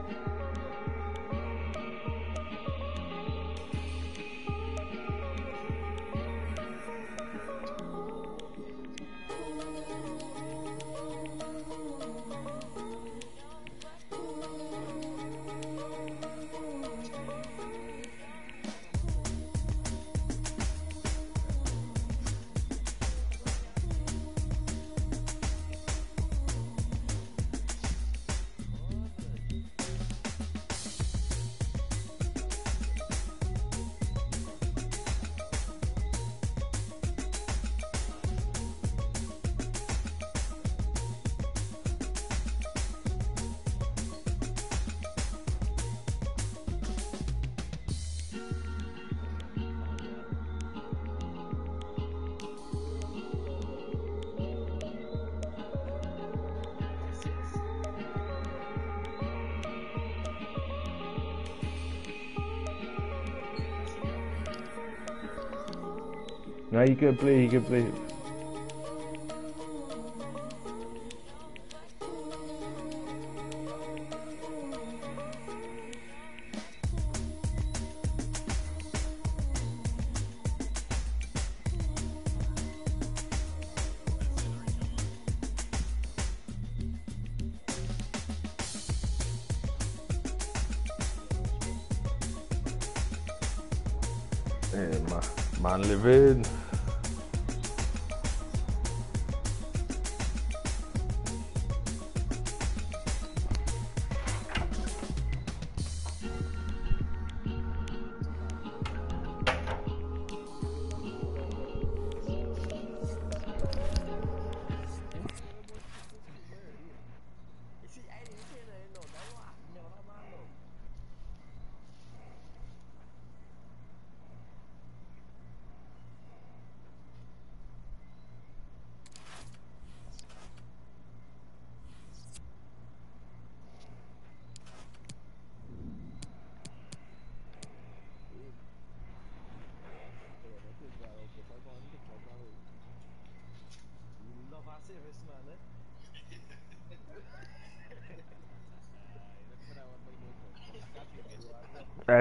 Now he can play, he can play.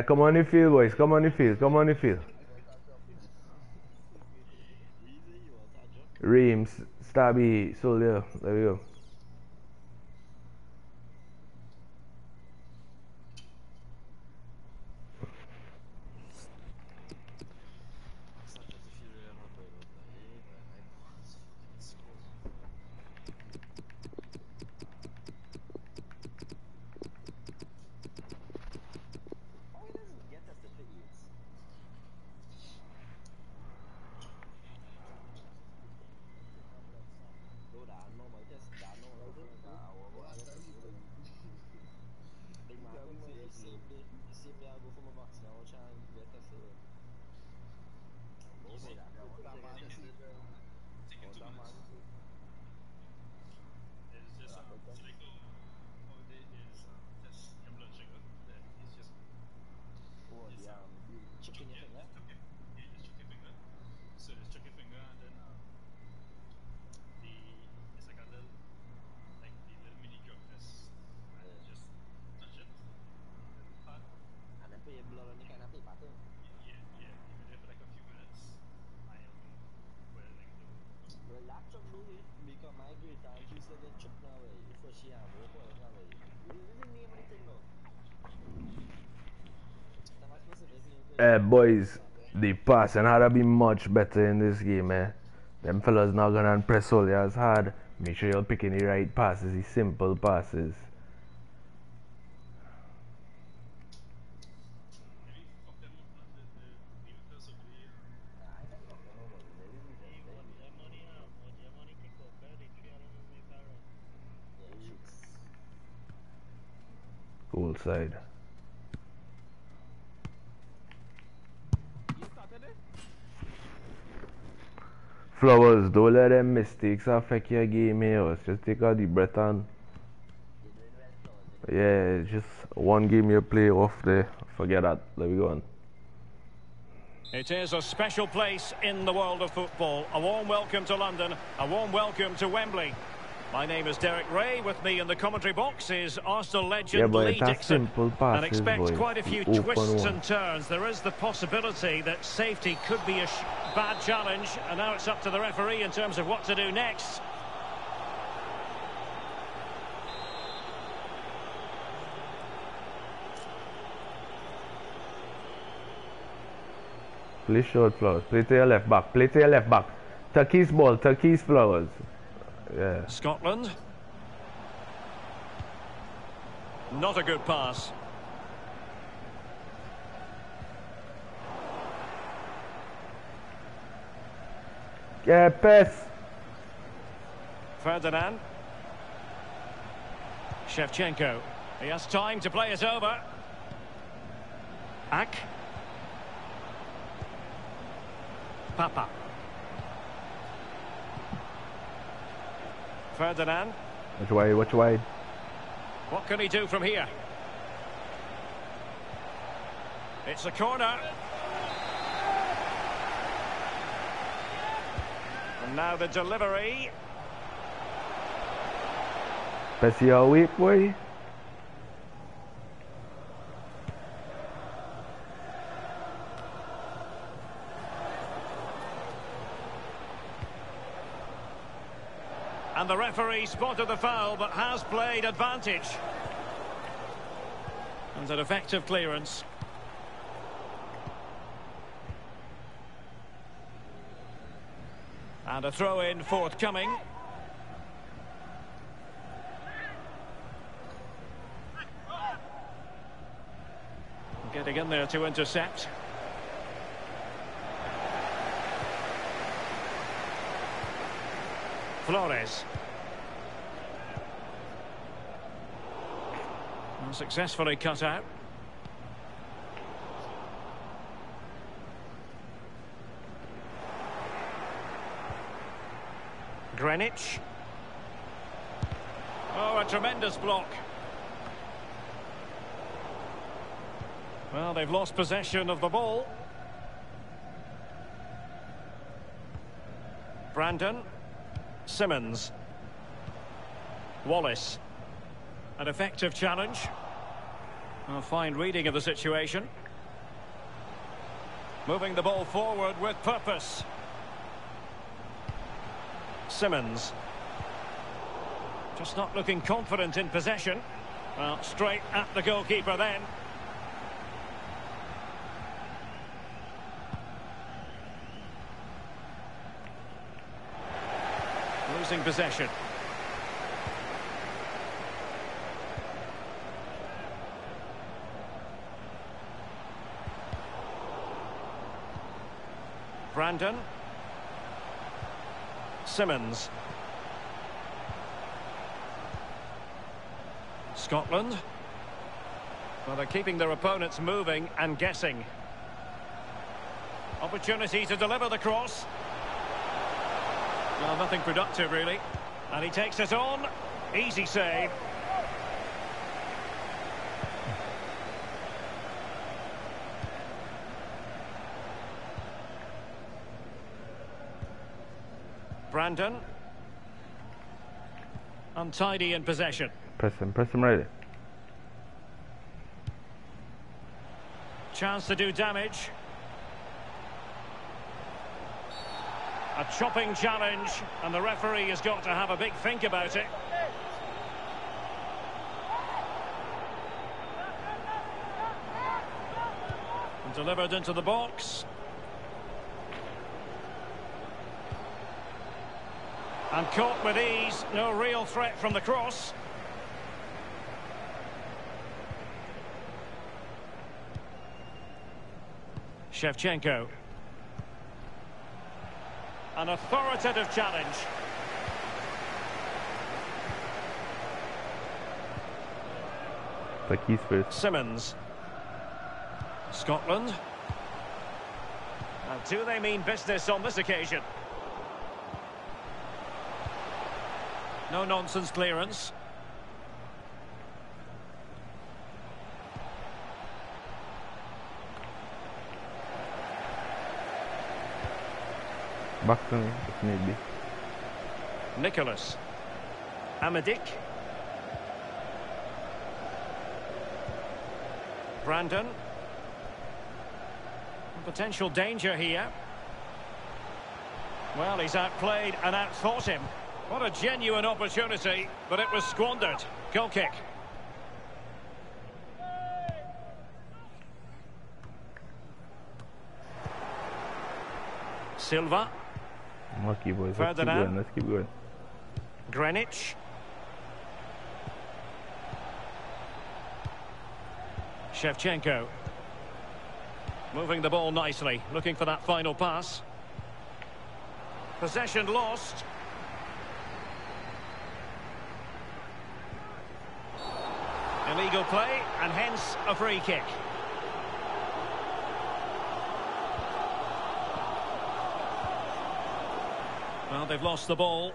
Come on the field, boys. Come on the field. Come on the field. Reams, Stabby, Soldier. There we go. Boys, the passing had to be much better in this game, eh? Them fellas not gonna press all as hard. Make sure you're picking the right passes, the simple passes. Goal side. Flowers, don't let them mistakes affect your game here. Just take a deep breath and Yeah, just one game you play off there. Forget that. Let me go on. It is a special place in the world of football. A warm welcome to London, a warm welcome to Wembley. My name is Derek Rae. With me in the commentary box is Arsenal legend Yeah, Lee Dixon. simple pass, and expect boy. quite a few twists one. and turns. There is the possibility that safety could be a bad challenge, and now it's up to the referee in terms of what to do next. Play short flowers. Play to your left back. Play to your left back. Turkey's ball. Turkey's flowers. Yeah. Scotland. Not a good pass. Yeah, pass. Ferdinand. Shevchenko. He has time to play it over. Ak. Papa. Ferdinand. Watch wide. Watch wide. What can he do from here? It's a corner. Now the delivery. Pass your weak boy. And the referee spotted the foul but has played advantage. And an effective clearance. And a throw in forthcoming. Getting in there to intercept. Flores. Successfully cut out. Greenwich. Oh, a tremendous block. Well, they've lost possession of the ball. Brandon. Simmons. Wallace. An effective challenge. A fine reading of the situation. Moving the ball forward with purpose. Simmons. Just not looking confident in possession. Well, straight at the goalkeeper then. Losing possession. Brandon. Simmons. Scotland. Well, they're keeping their opponents moving and guessing. Opportunity to deliver the cross. Well, nothing productive, really. And he takes it on. Easy save. Brandon. Untidy in possession. Press him. Press him right. Chance to do damage. A chopping challenge, and the referee has got to have a big think about it. And delivered into the box. And caught with ease, no real threat from the cross. Shevchenko. An authoritative challenge. Turkey's first. Simmons. Scotland. And do they mean business on this occasion? No nonsense clearance. Baktım if need be. Nicholas. Amadik. Brandon. Potential danger here. Well, he's outplayed and outthought him. What a genuine opportunity, but it was squandered. Goal kick. Silva. Lucky boys. Let's keep going. Let's keep going. Greenwich. Shevchenko. Moving the ball nicely, looking for that final pass. Possession lost. Illegal play, and hence a free kick. Well, they've lost the ball.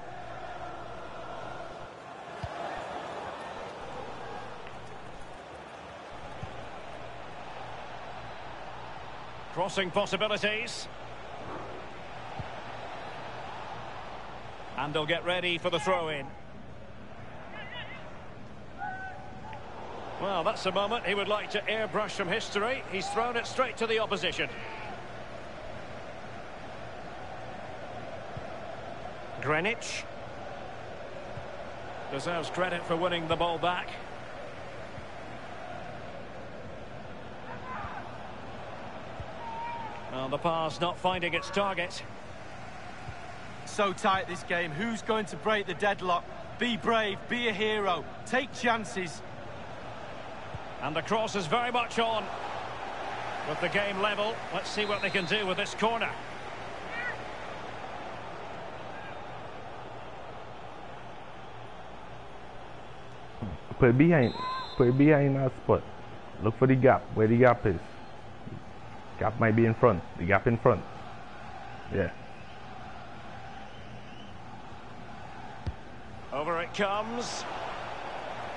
Crossing possibilities. And they'll get ready for the throw-in. Well, that's a moment he would like to airbrush from history. He's thrown it straight to the opposition. Greenwich. Deserves credit for winning the ball back. Well, the pass not finding its target. So tight this game. Who's going to break the deadlock? Be brave, be a hero, take chances. And the cross is very much on. With the game level, let's see what they can do with this corner. Put it behind. Put it behind that spot. Look for the gap. Where the gap is. Gap might be in front. The gap in front. Yeah. Over it comes.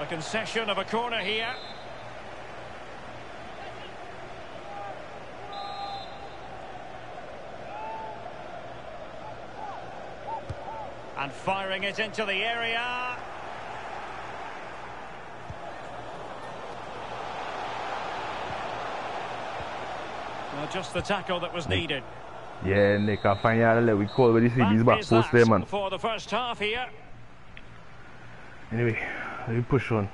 A concession of a corner here. Firing it into the area. Well, just the tackle that was needed. Yeah, Nick, I find out that we call with the CB's That back is post there, man. for the first half here. Anyway, let me push on.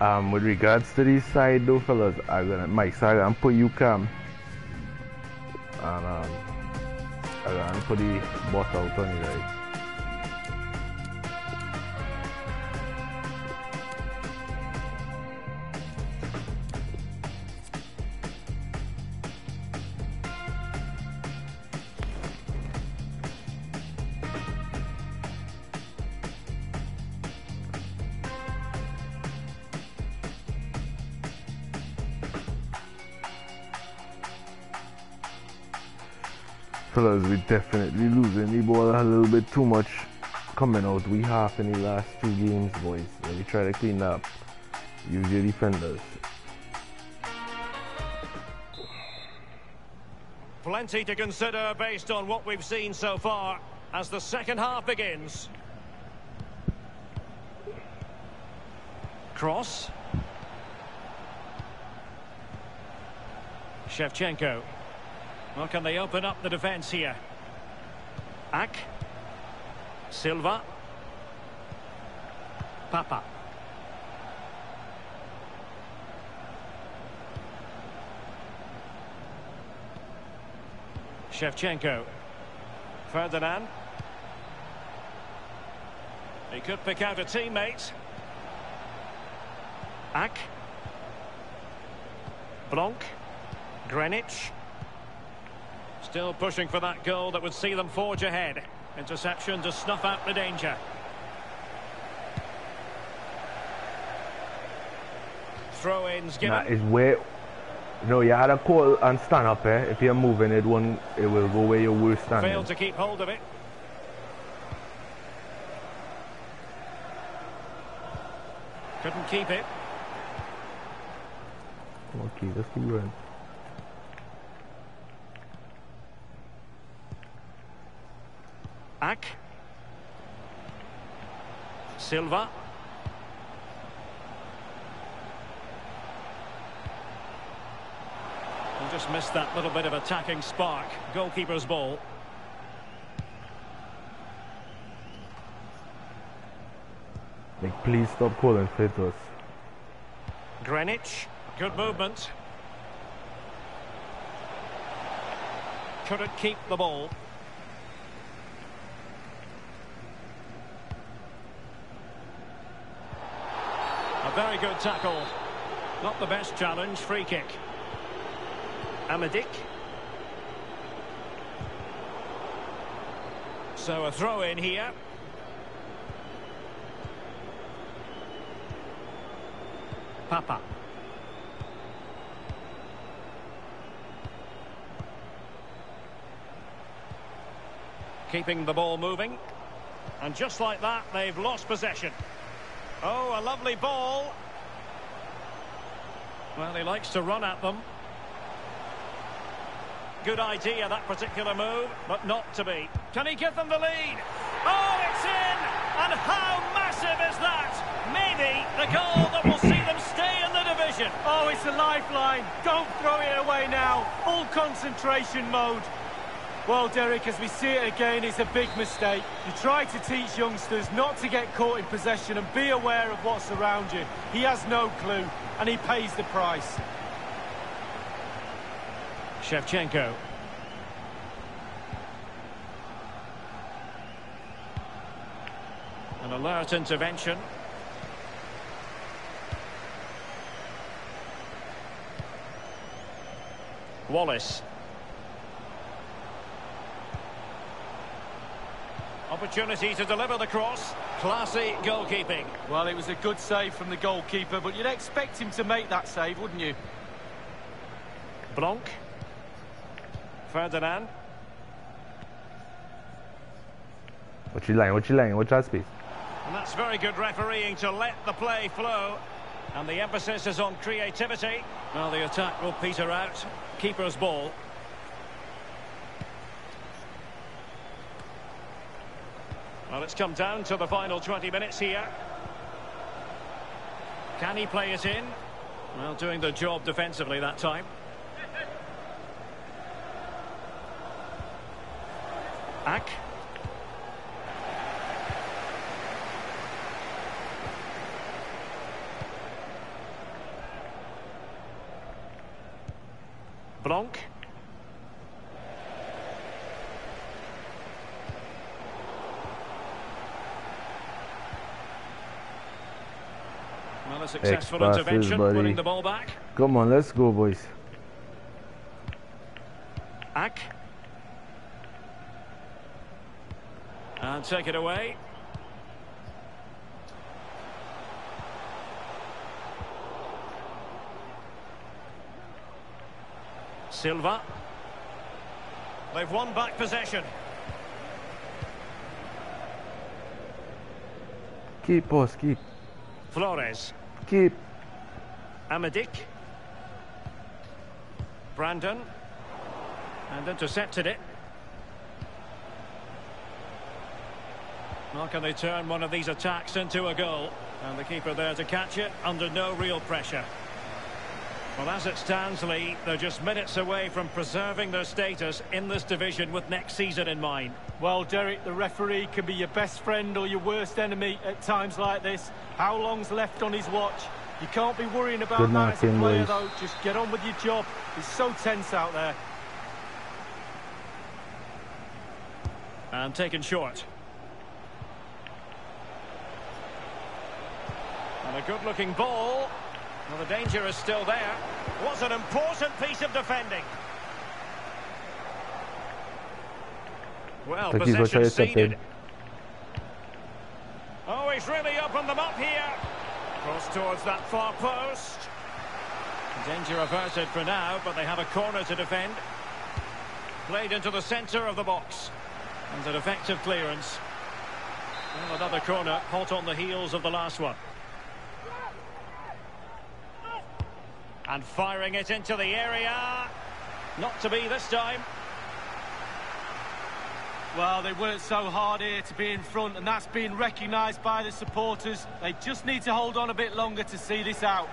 Um, with regards to this side though, fellas, I'm gonna, Mike, so I'm gonna put you calm. And, um, I'm gonna put the boss out on you, right? Fellas, we definitely losing the ball a little bit too much coming out. We half in the last two games, boys. Let me try to clean up. Use your defenders. Plenty to consider based on what we've seen so far as the second half begins. Cross. Shevchenko. Well, can they open up the defence here? Ak. Silva. Papa. Shevchenko. Ferdinand. He could pick out a teammate. Ak. Blanc. Greenwich. Still pushing for that goal that would see them forge ahead. Interception to snuff out the danger. Throw-ins given. Nah, it's where no, you had a call and stand up, eh? If you're moving, it won't. It will go where you were standing. Failed to keep hold of it. Couldn't keep it. Okay, let's keep going. Ack. Silva. Just missed that little bit of attacking spark. Goalkeeper's ball. Like, please stop calling Fitos. Greenwich. Good movement. Couldn't keep the ball. Very good tackle. Not the best challenge. Free kick. Amadik. So a throw in here. Papa. Keeping the ball moving. And just like that, they've lost possession. Oh, a lovely ball. Well, he likes to run at them. Good idea, that particular move, but not to be. Can he give them the lead? Oh, it's in! And how massive is that? Maybe the goal that will see them stay in the division. Oh, it's a lifeline. Don't throw it away now. Full concentration mode. Well, Derek, as we see it again, it's a big mistake. You try to teach youngsters not to get caught in possession and be aware of what's around you. He has no clue, and he pays the price. Shevchenko. An alert intervention. Wallace. Opportunity to deliver the cross. Classy goalkeeping. Well, it was a good save from the goalkeeper, but you'd expect him to make that save, wouldn't you? Blanc. Ferdinand. What you lying? What you lying? What that space? And that's very good refereeing to let the play flow. And the emphasis is on creativity. Well, the attack will peter out. Keeper's ball. Well, it's come down to the final 20 minutes here. Can he play it in? Well, doing the job defensively that time. Ack. Blanc. A successful passes, intervention, buddy. winning the ball back. Come on, let's go, boys. Ack. And take it away. Silva. They've won back possession. Keep, boss, keep. Flores. Keep. Amadik. Brandon. And intercepted it. Well, can they turn one of these attacks into a goal? And the keeper there to catch it under no real pressure. Well, as it stands, Lee, they're just minutes away from preserving their status in this division with next season in mind. Well, Derek, the referee can be your best friend or your worst enemy at times like this. How long's left on his watch? You can't be worrying about Good that as a knocking, player, boys. though. Just get on with your job. It's so tense out there. And taken short. And a good-looking ball. Well, the danger is still there. Was an important piece of defending. Well, Taki possession ceded. Oh, he's really opened them up here. Cross towards that far post. Danger averted for now, but they have a corner to defend. Played into the centre of the box. And an effective clearance. Well, another corner, hot on the heels of the last one. And firing it into the area. Not to be this time. Well, they worked so hard here to be in front, and that's been recognised by the supporters. They just need to hold on a bit longer to see this out.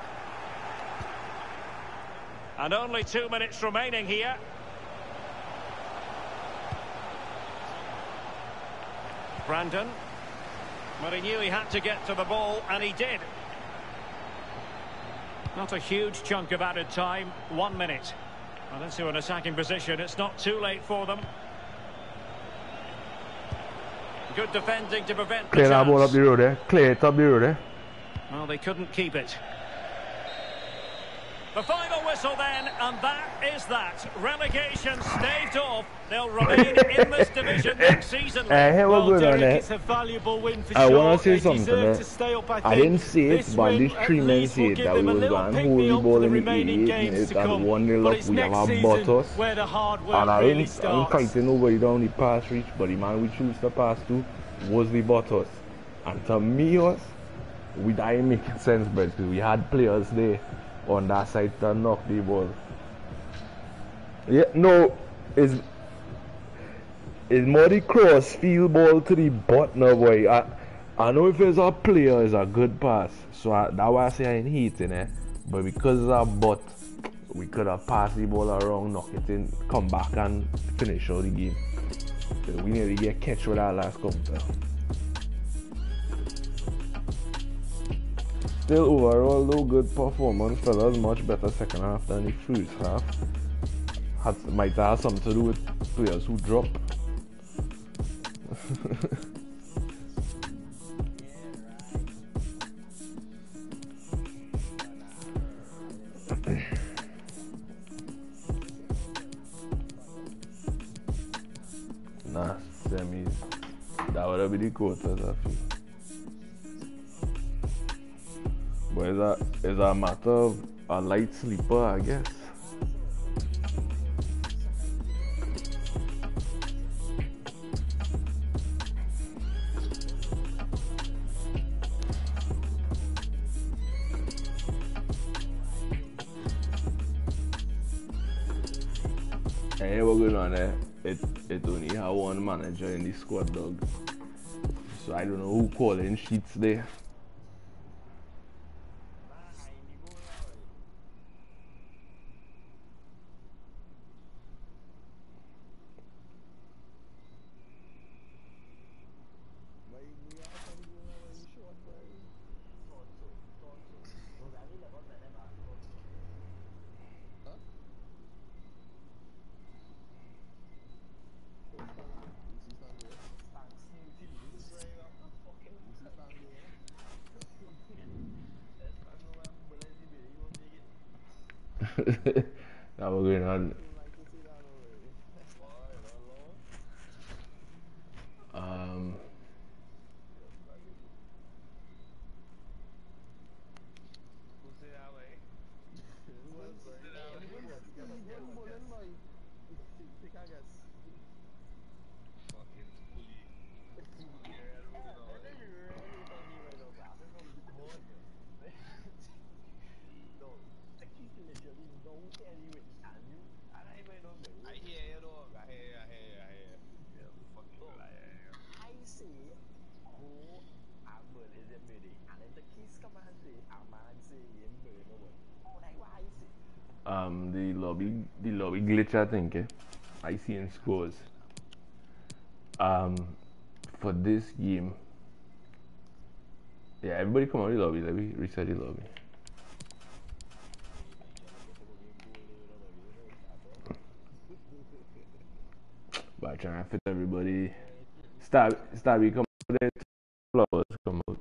And only two minutes remaining here. Brandon. But he knew he had to get to the ball, and he did. Not a huge chunk of added time, one minute. Well, into an attacking position, it's not too late for them. Good defending to prevent the Clear that ball up the road there. Clear it up the road there. Well, they couldn't keep it. The final whistle then, and that is that. Relegation staved off. They'll remain in this division next season. Uh, Well, we're going on Derek, it's a valuable win for I sure. wanna say They something, to up, I, I didn't see it, This but these three men see it, that we was going the ball in the remaining 88 games minutes to and come. 1-0 up. We have our butters. where the hard work And I really ain't, I starts. fighting nobody down the pass reach, but the man we choose to pass to was the Bottas. And to me, us, we that ain't making sense, but we had players there on that side to knock the ball. Yeah, no, it's it's more the cross field ball to the now, boy. I, I know if it's a player, it's a good pass. So I, that's why I say I ain't hitting it. But because it's a butt, we could have passed the ball around, knock it in, come back and finish out the game. So we nearly get catch with our last counter. Still overall though good performance, fellas. Much better second half than the first half. Has, might have something to do with players who drop. nah, semis. That would have been the quarters, I feel. But it's a, it's a matter of a light sleeper, I guess. And we're going on there. It it only have one manager in the squad dog. So I don't know who calling sheets there. now we're going on. Um, I hear you though. I hear you, I hear you, I hear you. Yeah, fucking liar. I see who I'm good is it really and then the kiss come and say I'm man say you good no way. Oh like what I see. um, the lobby, the lobby glitch, I think. I see in scores. Um, for this game. Yeah, everybody come on the lobby. Let me reset the lobby. I'm trying to fit everybody. Stab, Stabby, come out there. Flowers, come out.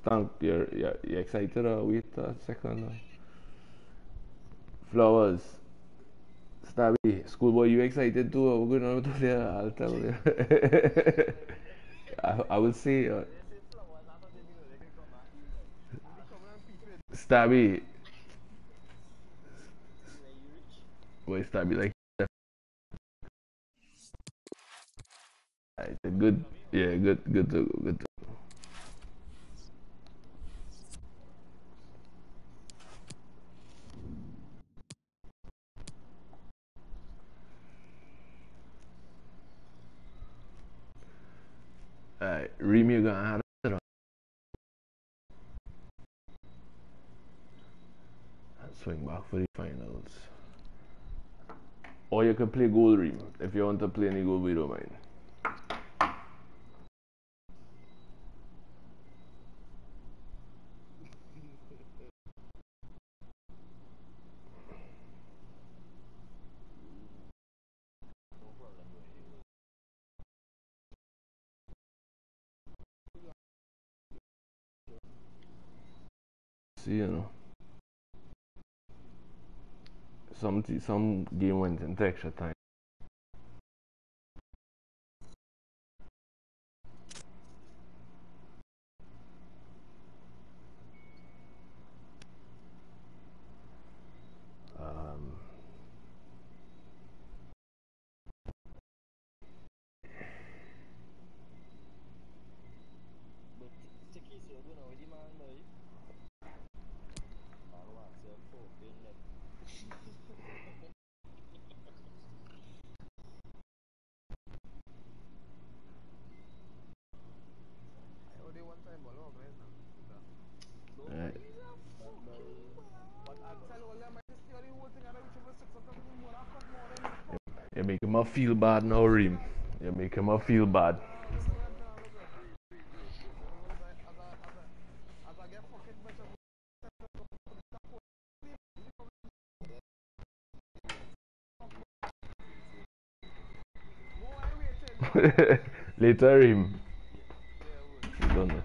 Stank, you're, you're, you're excited or wait a second? Or? Flowers. Stabby, schoolboy, you excited too? We're going to there. I'll tell you. I, I will see. Uh, Stabby. Wait, Stabby, like. It's a good, yeah, good, good to good to go. gonna have it on. Swing back for the finals. Or you can play goal if you want to play any goal we. See, you know. Some some game went into extra time. Um, But sticky so you know the man boy. All wax your fork in it. I only one time, but long, right now. eh, But I tell you, all my sister, the whole thing, I don't reach over six o'clock in the morning. I come morning. you make him a feel bad now, Reem. You make him feel bad. Later, I get fucking better, go I waited. Later, Reem. You don't know.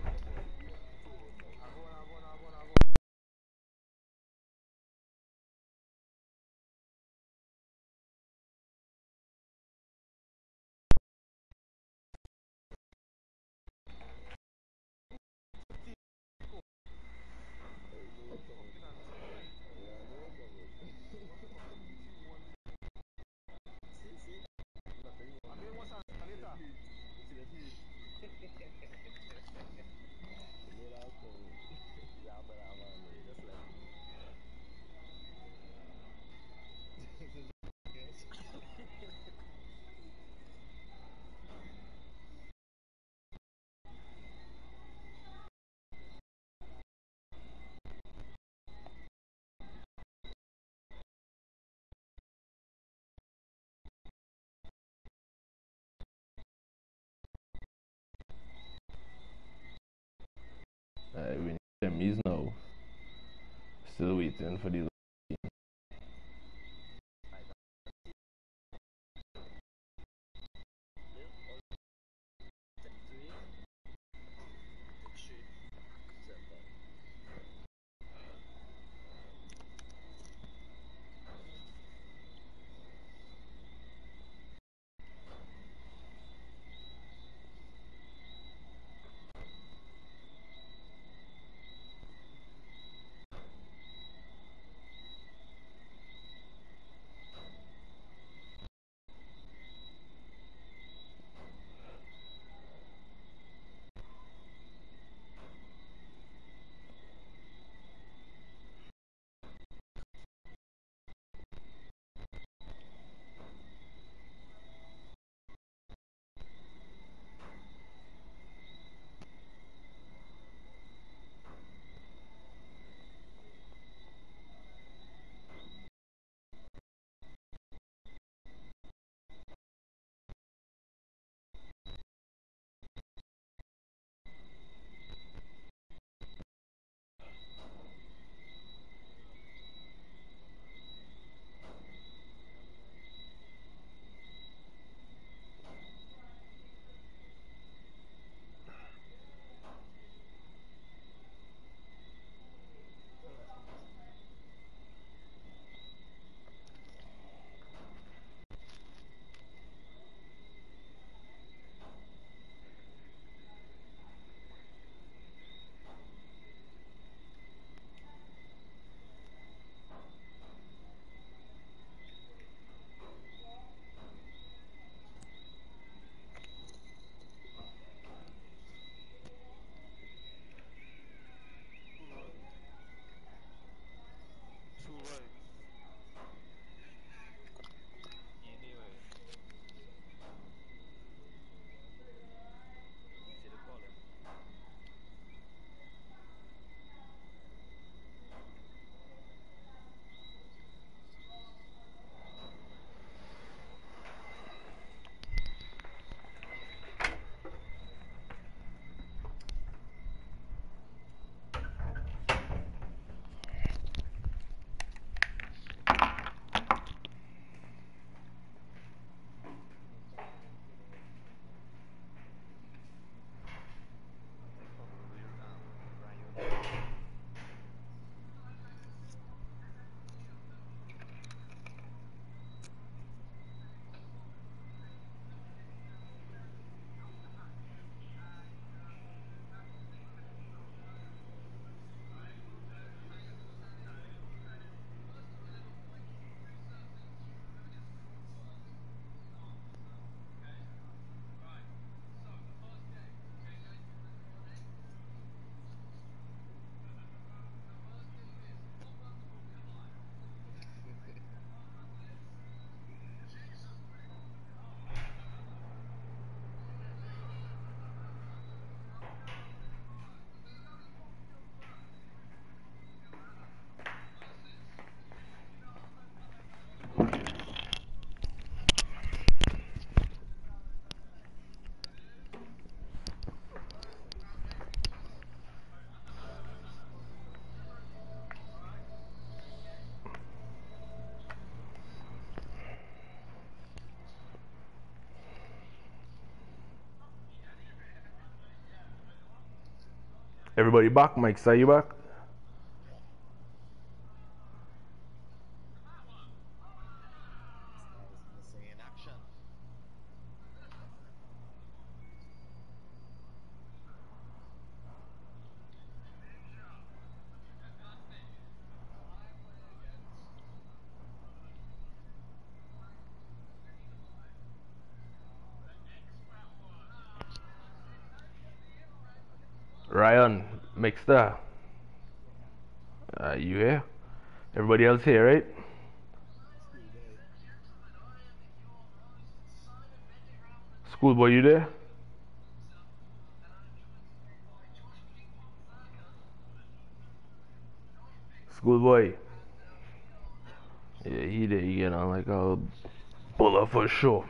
Uh, we need. Still waiting for the Everybody back? Mike, say you back? Missing in action. Ryan, Mixter. Uh, you here? Everybody else here, right? Schoolboy, you there? Schoolboy. Yeah, he there, you know, like a bullet for sure.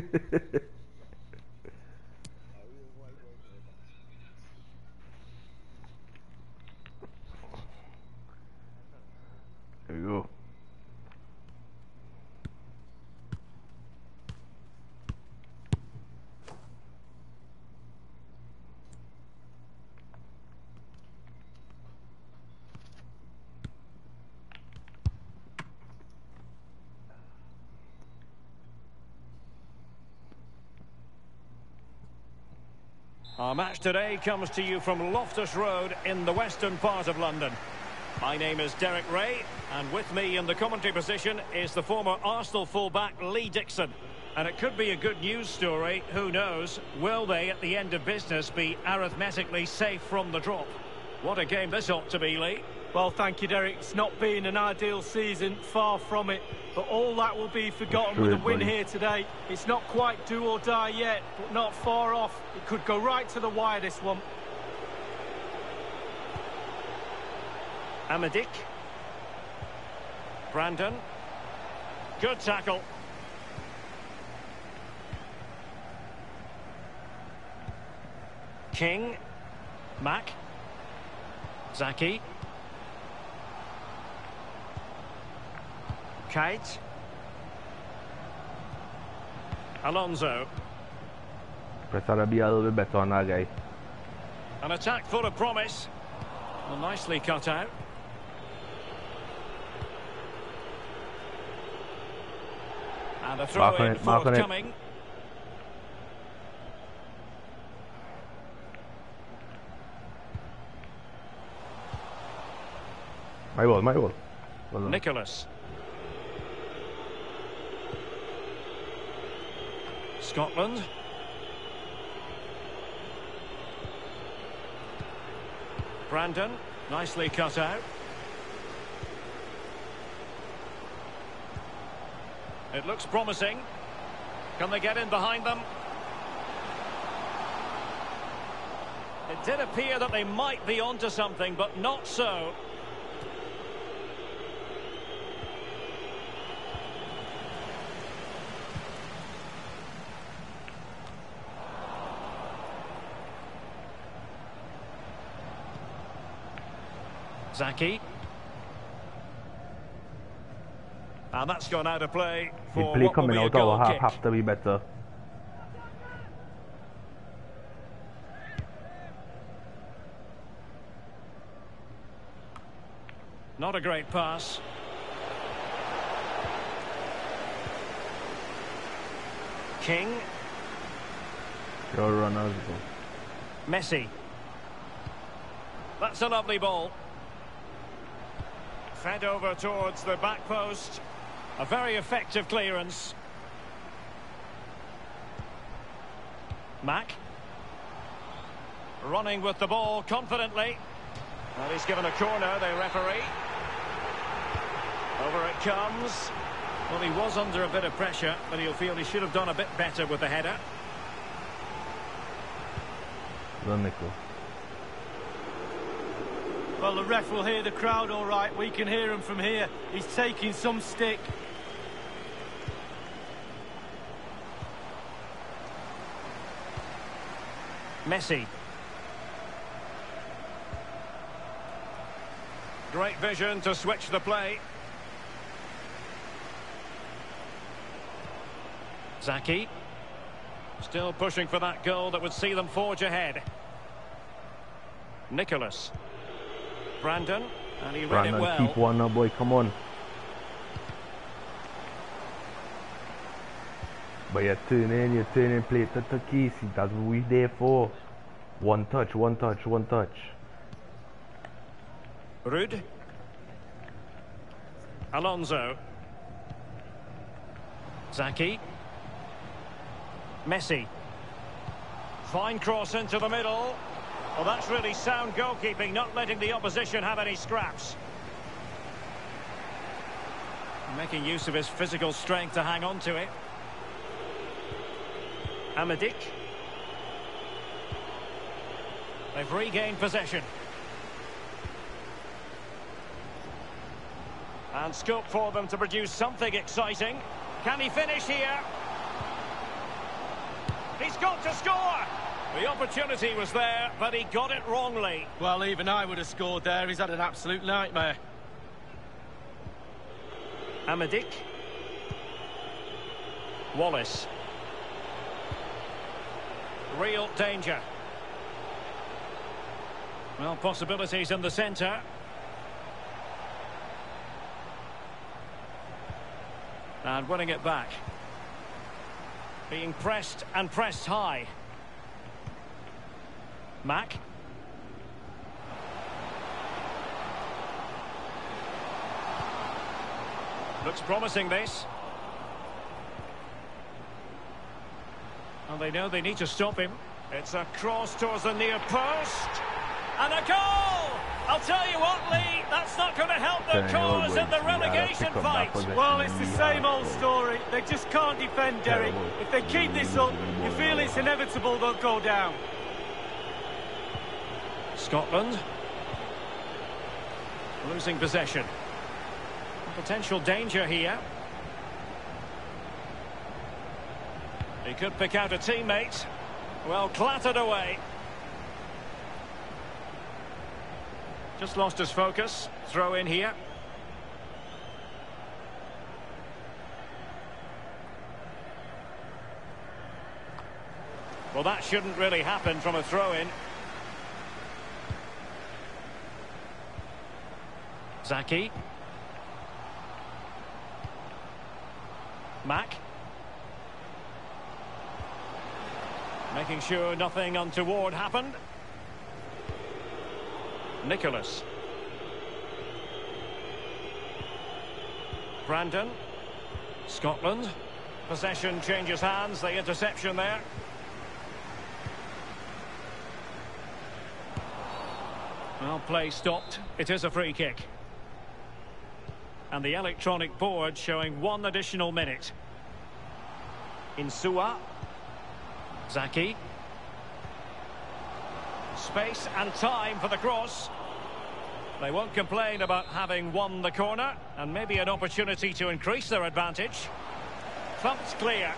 Go. Our match today comes to you from Loftus Road in the western part of London. My name is Derek Rae, and with me in the commentary position is the former Arsenal fullback Lee Dixon. And it could be a good news story, who knows? Will they, at the end of business, be arithmetically safe from the drop? What a game this ought to be, Lee. Well, thank you, Derek. It's not been an ideal season, far from it. But all that will be forgotten with a win buddy. here today. It's not quite do or die yet, but not far off. It could go right to the wire, this one. Amadik. Brandon. Good tackle. King. Mack. Zaki. Kite. Alonso. Press to be a little bit better on that guy. An attack full of promise. Well, nicely cut out. And a throw in it, mark on it. forthcoming. My ball, my ball. Well. Nicholas. Scotland. Brandon, nicely cut out. It looks promising. Can they get in behind them? It did appear that they might be onto something, but not so. Zaki. And that's gone out of play The for play what will coming be a out goal our half kick. have to be better. Not a great pass. King, Your runners go. Messi. That's a lovely ball. Fed over towards the back post. A very effective clearance. Mack. Running with the ball confidently. Well, he's given a corner, the referee. Over it comes. Well, he was under a bit of pressure, but he'll feel he should have done a bit better with the header. Run. Well, the ref will hear the crowd all right. We can hear him from here. He's taking some stick. Messi. Great vision to switch the play. Zaki. Still pushing for that goal that would see them forge ahead. Nicholas. Brandon. And he read Brandon, it well. keep one now, boy. Come on. But you're turning, you're turning play to to Casey. That's what we're there for. One touch, one touch, one touch. Rude. Alonso. Zaki. Messi. Fine cross into the middle. Well, that's really sound goalkeeping, not letting the opposition have any scraps. Making use of his physical strength to hang on to it. Amadik. They've regained possession. And scope for them to produce something exciting. Can he finish here? He's got to score! The opportunity was there, but he got it wrongly. Well, even I would have scored there. He's had an absolute nightmare. Amadik. Wallace. Real danger. Well, possibilities in the centre. And winning it back. Being pressed and pressed high. Mack. Looks promising, this. And they know they need to stop him. It's a cross towards the near post. And a goal! I'll tell you what, Lee, that's not going to help their Terrible, cause in the relegation pick up that fight. Well, it's the same old story. They just can't defend, Derek. If they keep this up, you feel it's inevitable they'll go down. Scotland. Losing possession. Potential danger here. He could pick out a teammate. Well, clattered away. Just lost his focus. Throw in here. Well, that shouldn't really happen from a throw-in. Zaki. Mack. Making sure nothing untoward happened. Nicholas. Brandon. Scotland. Possession changes hands. The interception there. Well, play stopped. It is a free kick. And the electronic board showing one additional minute. Insua. Zaki. Space and time for the cross. They won't complain about having won the corner and maybe an opportunity to increase their advantage. Thumped clear.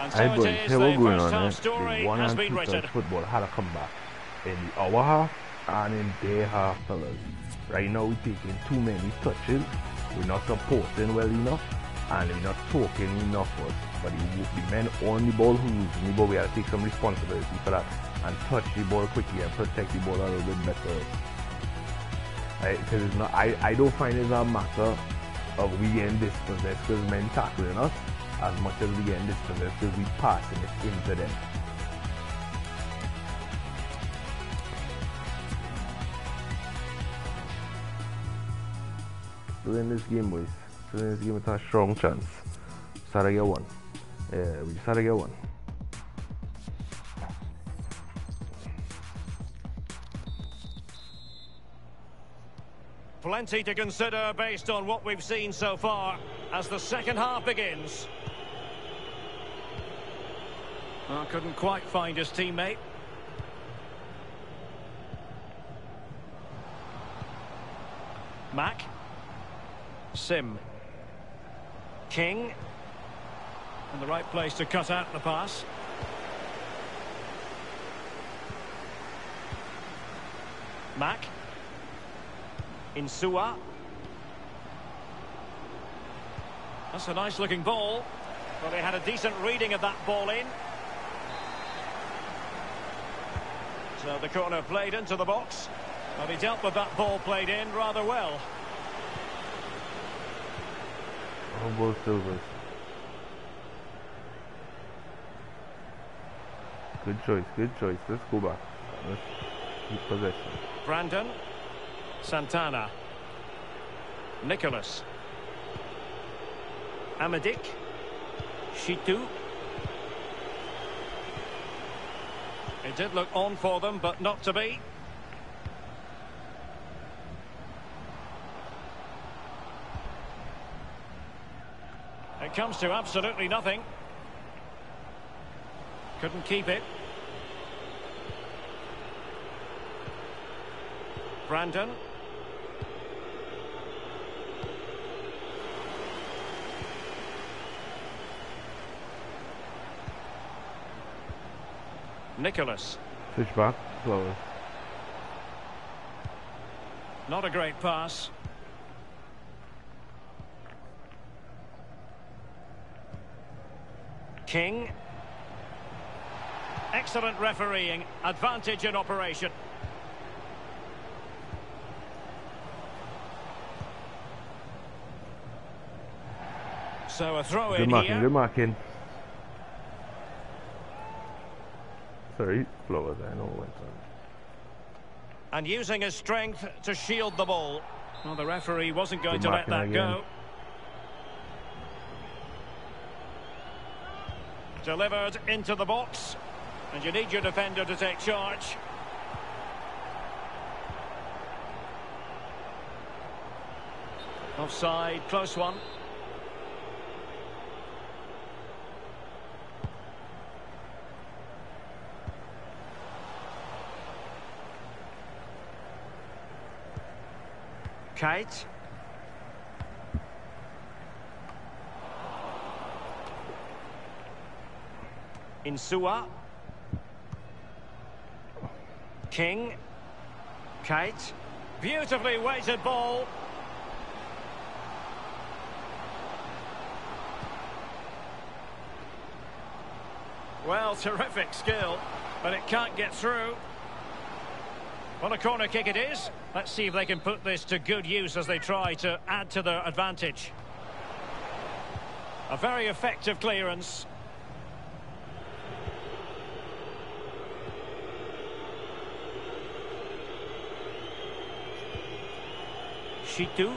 And so Hey it boys, is, the first on half story has been two written. touch football had to come back in the our half and in their half, fellas. Right now we're taking too many touches. We're not supporting well enough and we're not talking enough for us. But the, the men on the ball who losing the ball, we have to take some responsibility for that and touch the ball quickly and protect the ball a little bit better. Because it's not, I, I don't find it's a matter of we getting dispossessed because men tackling us. as much as we get in this position, we passing it into them. Still in this game, boys. Still in this game with a strong chance. Start to get one. Yeah, we start to get one. Plenty to consider based on what we've seen so far as the second half begins. Well, couldn't quite find his teammate. Mack. Sim. King. In the right place to cut out the pass. Mack. Insua. That's a nice looking ball. Well, they had a decent reading of that ball in. So the corner played into the box. But he dealt with that ball played in rather well. Both silvers. Good choice, good choice. Let's go back. Let's keep possession. Brandon. Santana. Nicholas. Amadik. Shitu. It did look on for them, but not to be. It comes to absolutely nothing. Couldn't keep it. Brandon. Nicholas. Switch back. Not a great pass. King. Excellent refereeing. Advantage in operation. So a throw Good in marking, here. good marking. Sorry, know what's on. And using his strength to shield the ball. Well, the referee wasn't going Good to let that again. go. Delivered into the box. And you need your defender to take charge. Offside, close one. Kite. Insua. King. Kite. Beautifully weighted ball. Well, terrific skill, but it can't get through. Well, a corner kick it is. Let's see if they can put this to good use as they try to add to their advantage. A very effective clearance. Shitu.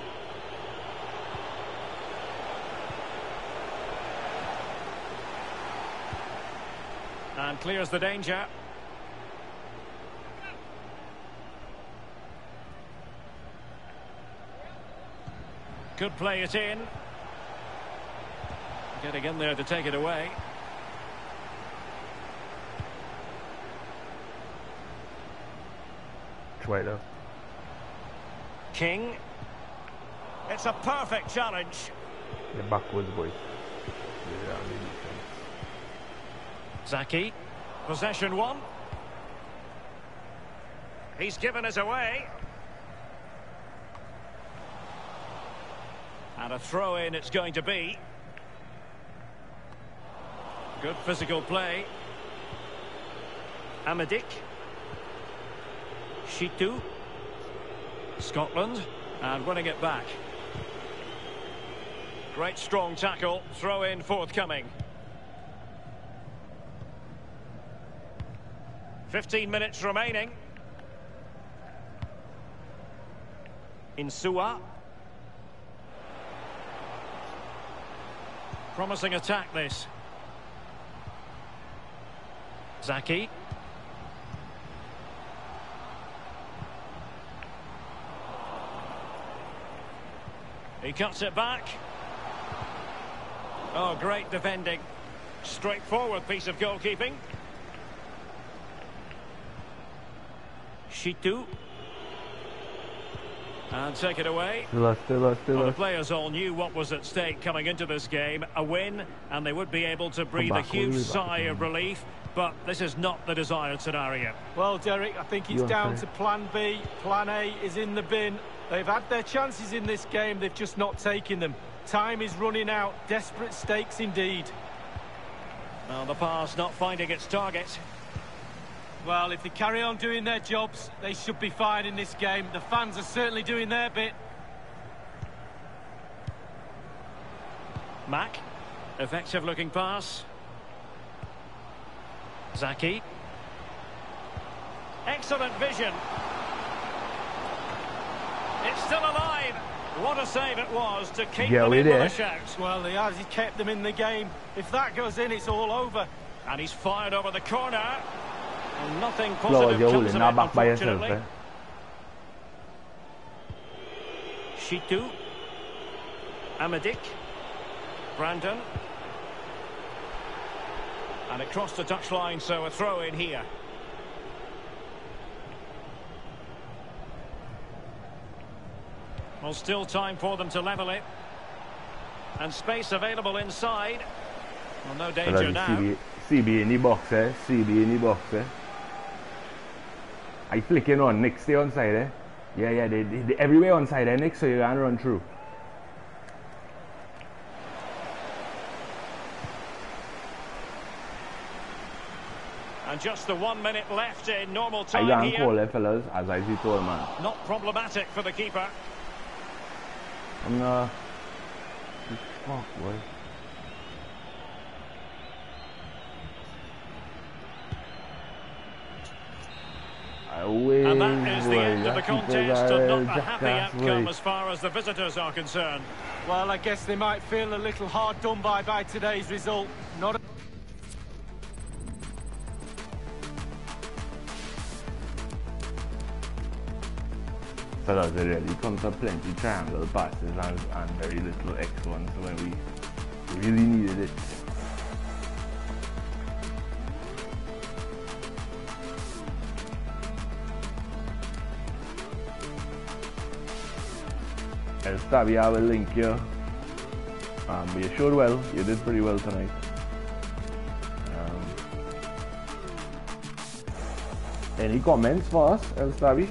And clears the danger. Could play it in. Getting in there to take it away. Try though. King. It's a perfect challenge. The. Yeah, I mean, Zaki. Possession one. He's given us away. And a throw in it's going to be. Good physical play. Amadik. Shitu. Scotland. And winning it back. Great strong tackle, throw in forthcoming. 15 minutes remaining. Insua. Promising attack this. Zaki. He cuts it back. Oh, great defending. Straightforward piece of goalkeeping. Shitu. And take it away. Still us, still us, still Well, the players all knew what was at stake coming into this game. A win, and they would be able to breathe a back, we'll huge sigh of relief. But this is not the desired scenario. Well, Derek, I think it's down to plan B. Plan A is in the bin. They've had their chances in this game, they've just not taken them. Time is running out. Desperate stakes indeed. Well, the pass not finding its target. Well, if they carry on doing their jobs, they should be fine in this game. The fans are certainly doing their bit. Mack. Effective looking pass. Zaki. Excellent vision. It's still alive. What a save it was to keep Yeah, them in. Well, he has. He kept them in the game. If that goes in, it's all over. And he's fired over the corner. And nothing positive you're comes of it, back by yourself, unfortunately. Shitu. Amadik. Brandon. And across the touchline, so a throw in here. Well, still time for them to level it. And space available inside. Well, no danger now. CB, in the box, eh? CB in the box, eh? I flicking on, Nick stay on side, eh? Yeah, yeah, they, they, they everywhere on side, eh, Nick, so you can run through. And just the one minute left in normal I time can here. call it, fellas, as I see tall man. Not problematic for the keeper. I'm uh, not... Fuck, boy. I win, And that is the end of the contest and not a happy outcome as far as the visitors are concerned. Well, I guess they might feel a little hard done by by today's result. Not. Fellas, it really comes to plenty triangle passes and, and very little X ones when we really needed it. El Stabby, I will link you. Um, but you showed well. You did pretty well tonight. Um, any comments for us, El Stabby?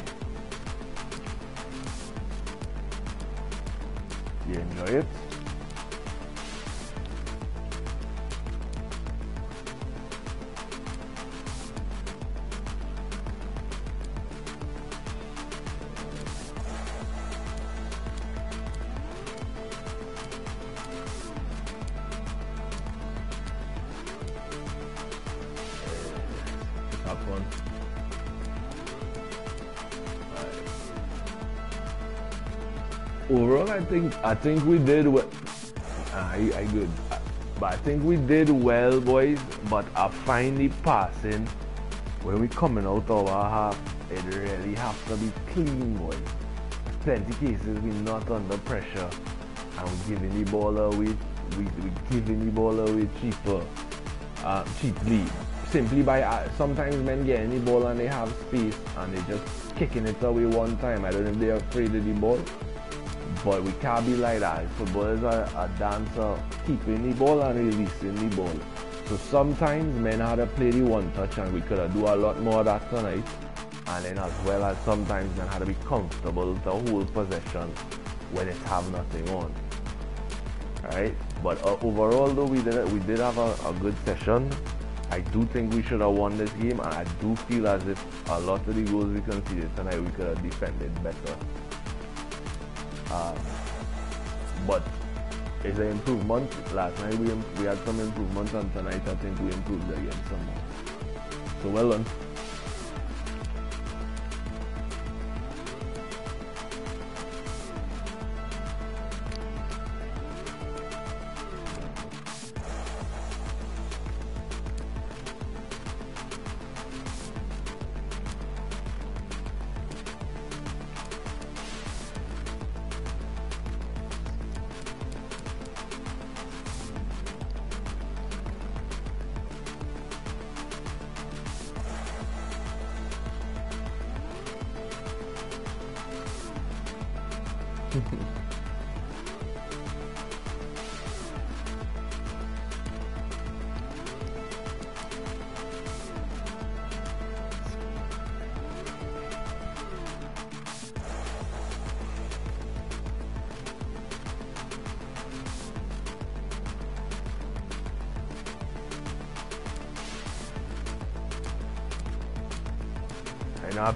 Think I think we did well. I I good, but I think we did well, boys. But I the passing when we coming out of our half, it really have to be clean, boys. Plenty cases we not under pressure, and we giving the ball away. We we giving the ball away cheaper, uh, cheaply. Simply by uh, sometimes men getting the ball and they have space and they just kicking it away one time. I don't know if they're afraid of the ball. But we can't be like that. Football is a, dancer, keeping the ball and releasing the ball. So sometimes men had to play the one touch and we could have do a lot more that tonight. And then as well as sometimes men had to be comfortable to hold possession when it have nothing on. Right? But uh, overall though we did we did have a, a good session. I do think we should have won this game and I do feel as if a lot of the goals we conceded tonight we could have defended better. Uh, but it's an improvement. Last night we we had some improvements, and tonight I think we improved again some more. So well done.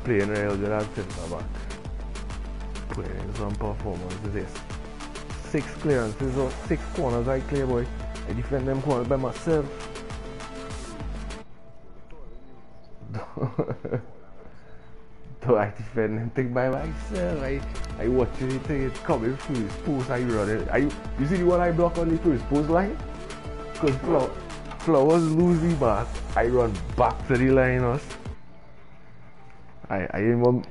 Playing Real good at centre back. Playing some performances this. Six clearances or six corners I clear boy. I defend them corners by myself. Do I defend them thing by myself? I I watch it coming through his post I run it. I you see the one I block on the first post line? Cause Flow, Flowers lose the back. I run back to the line. I I even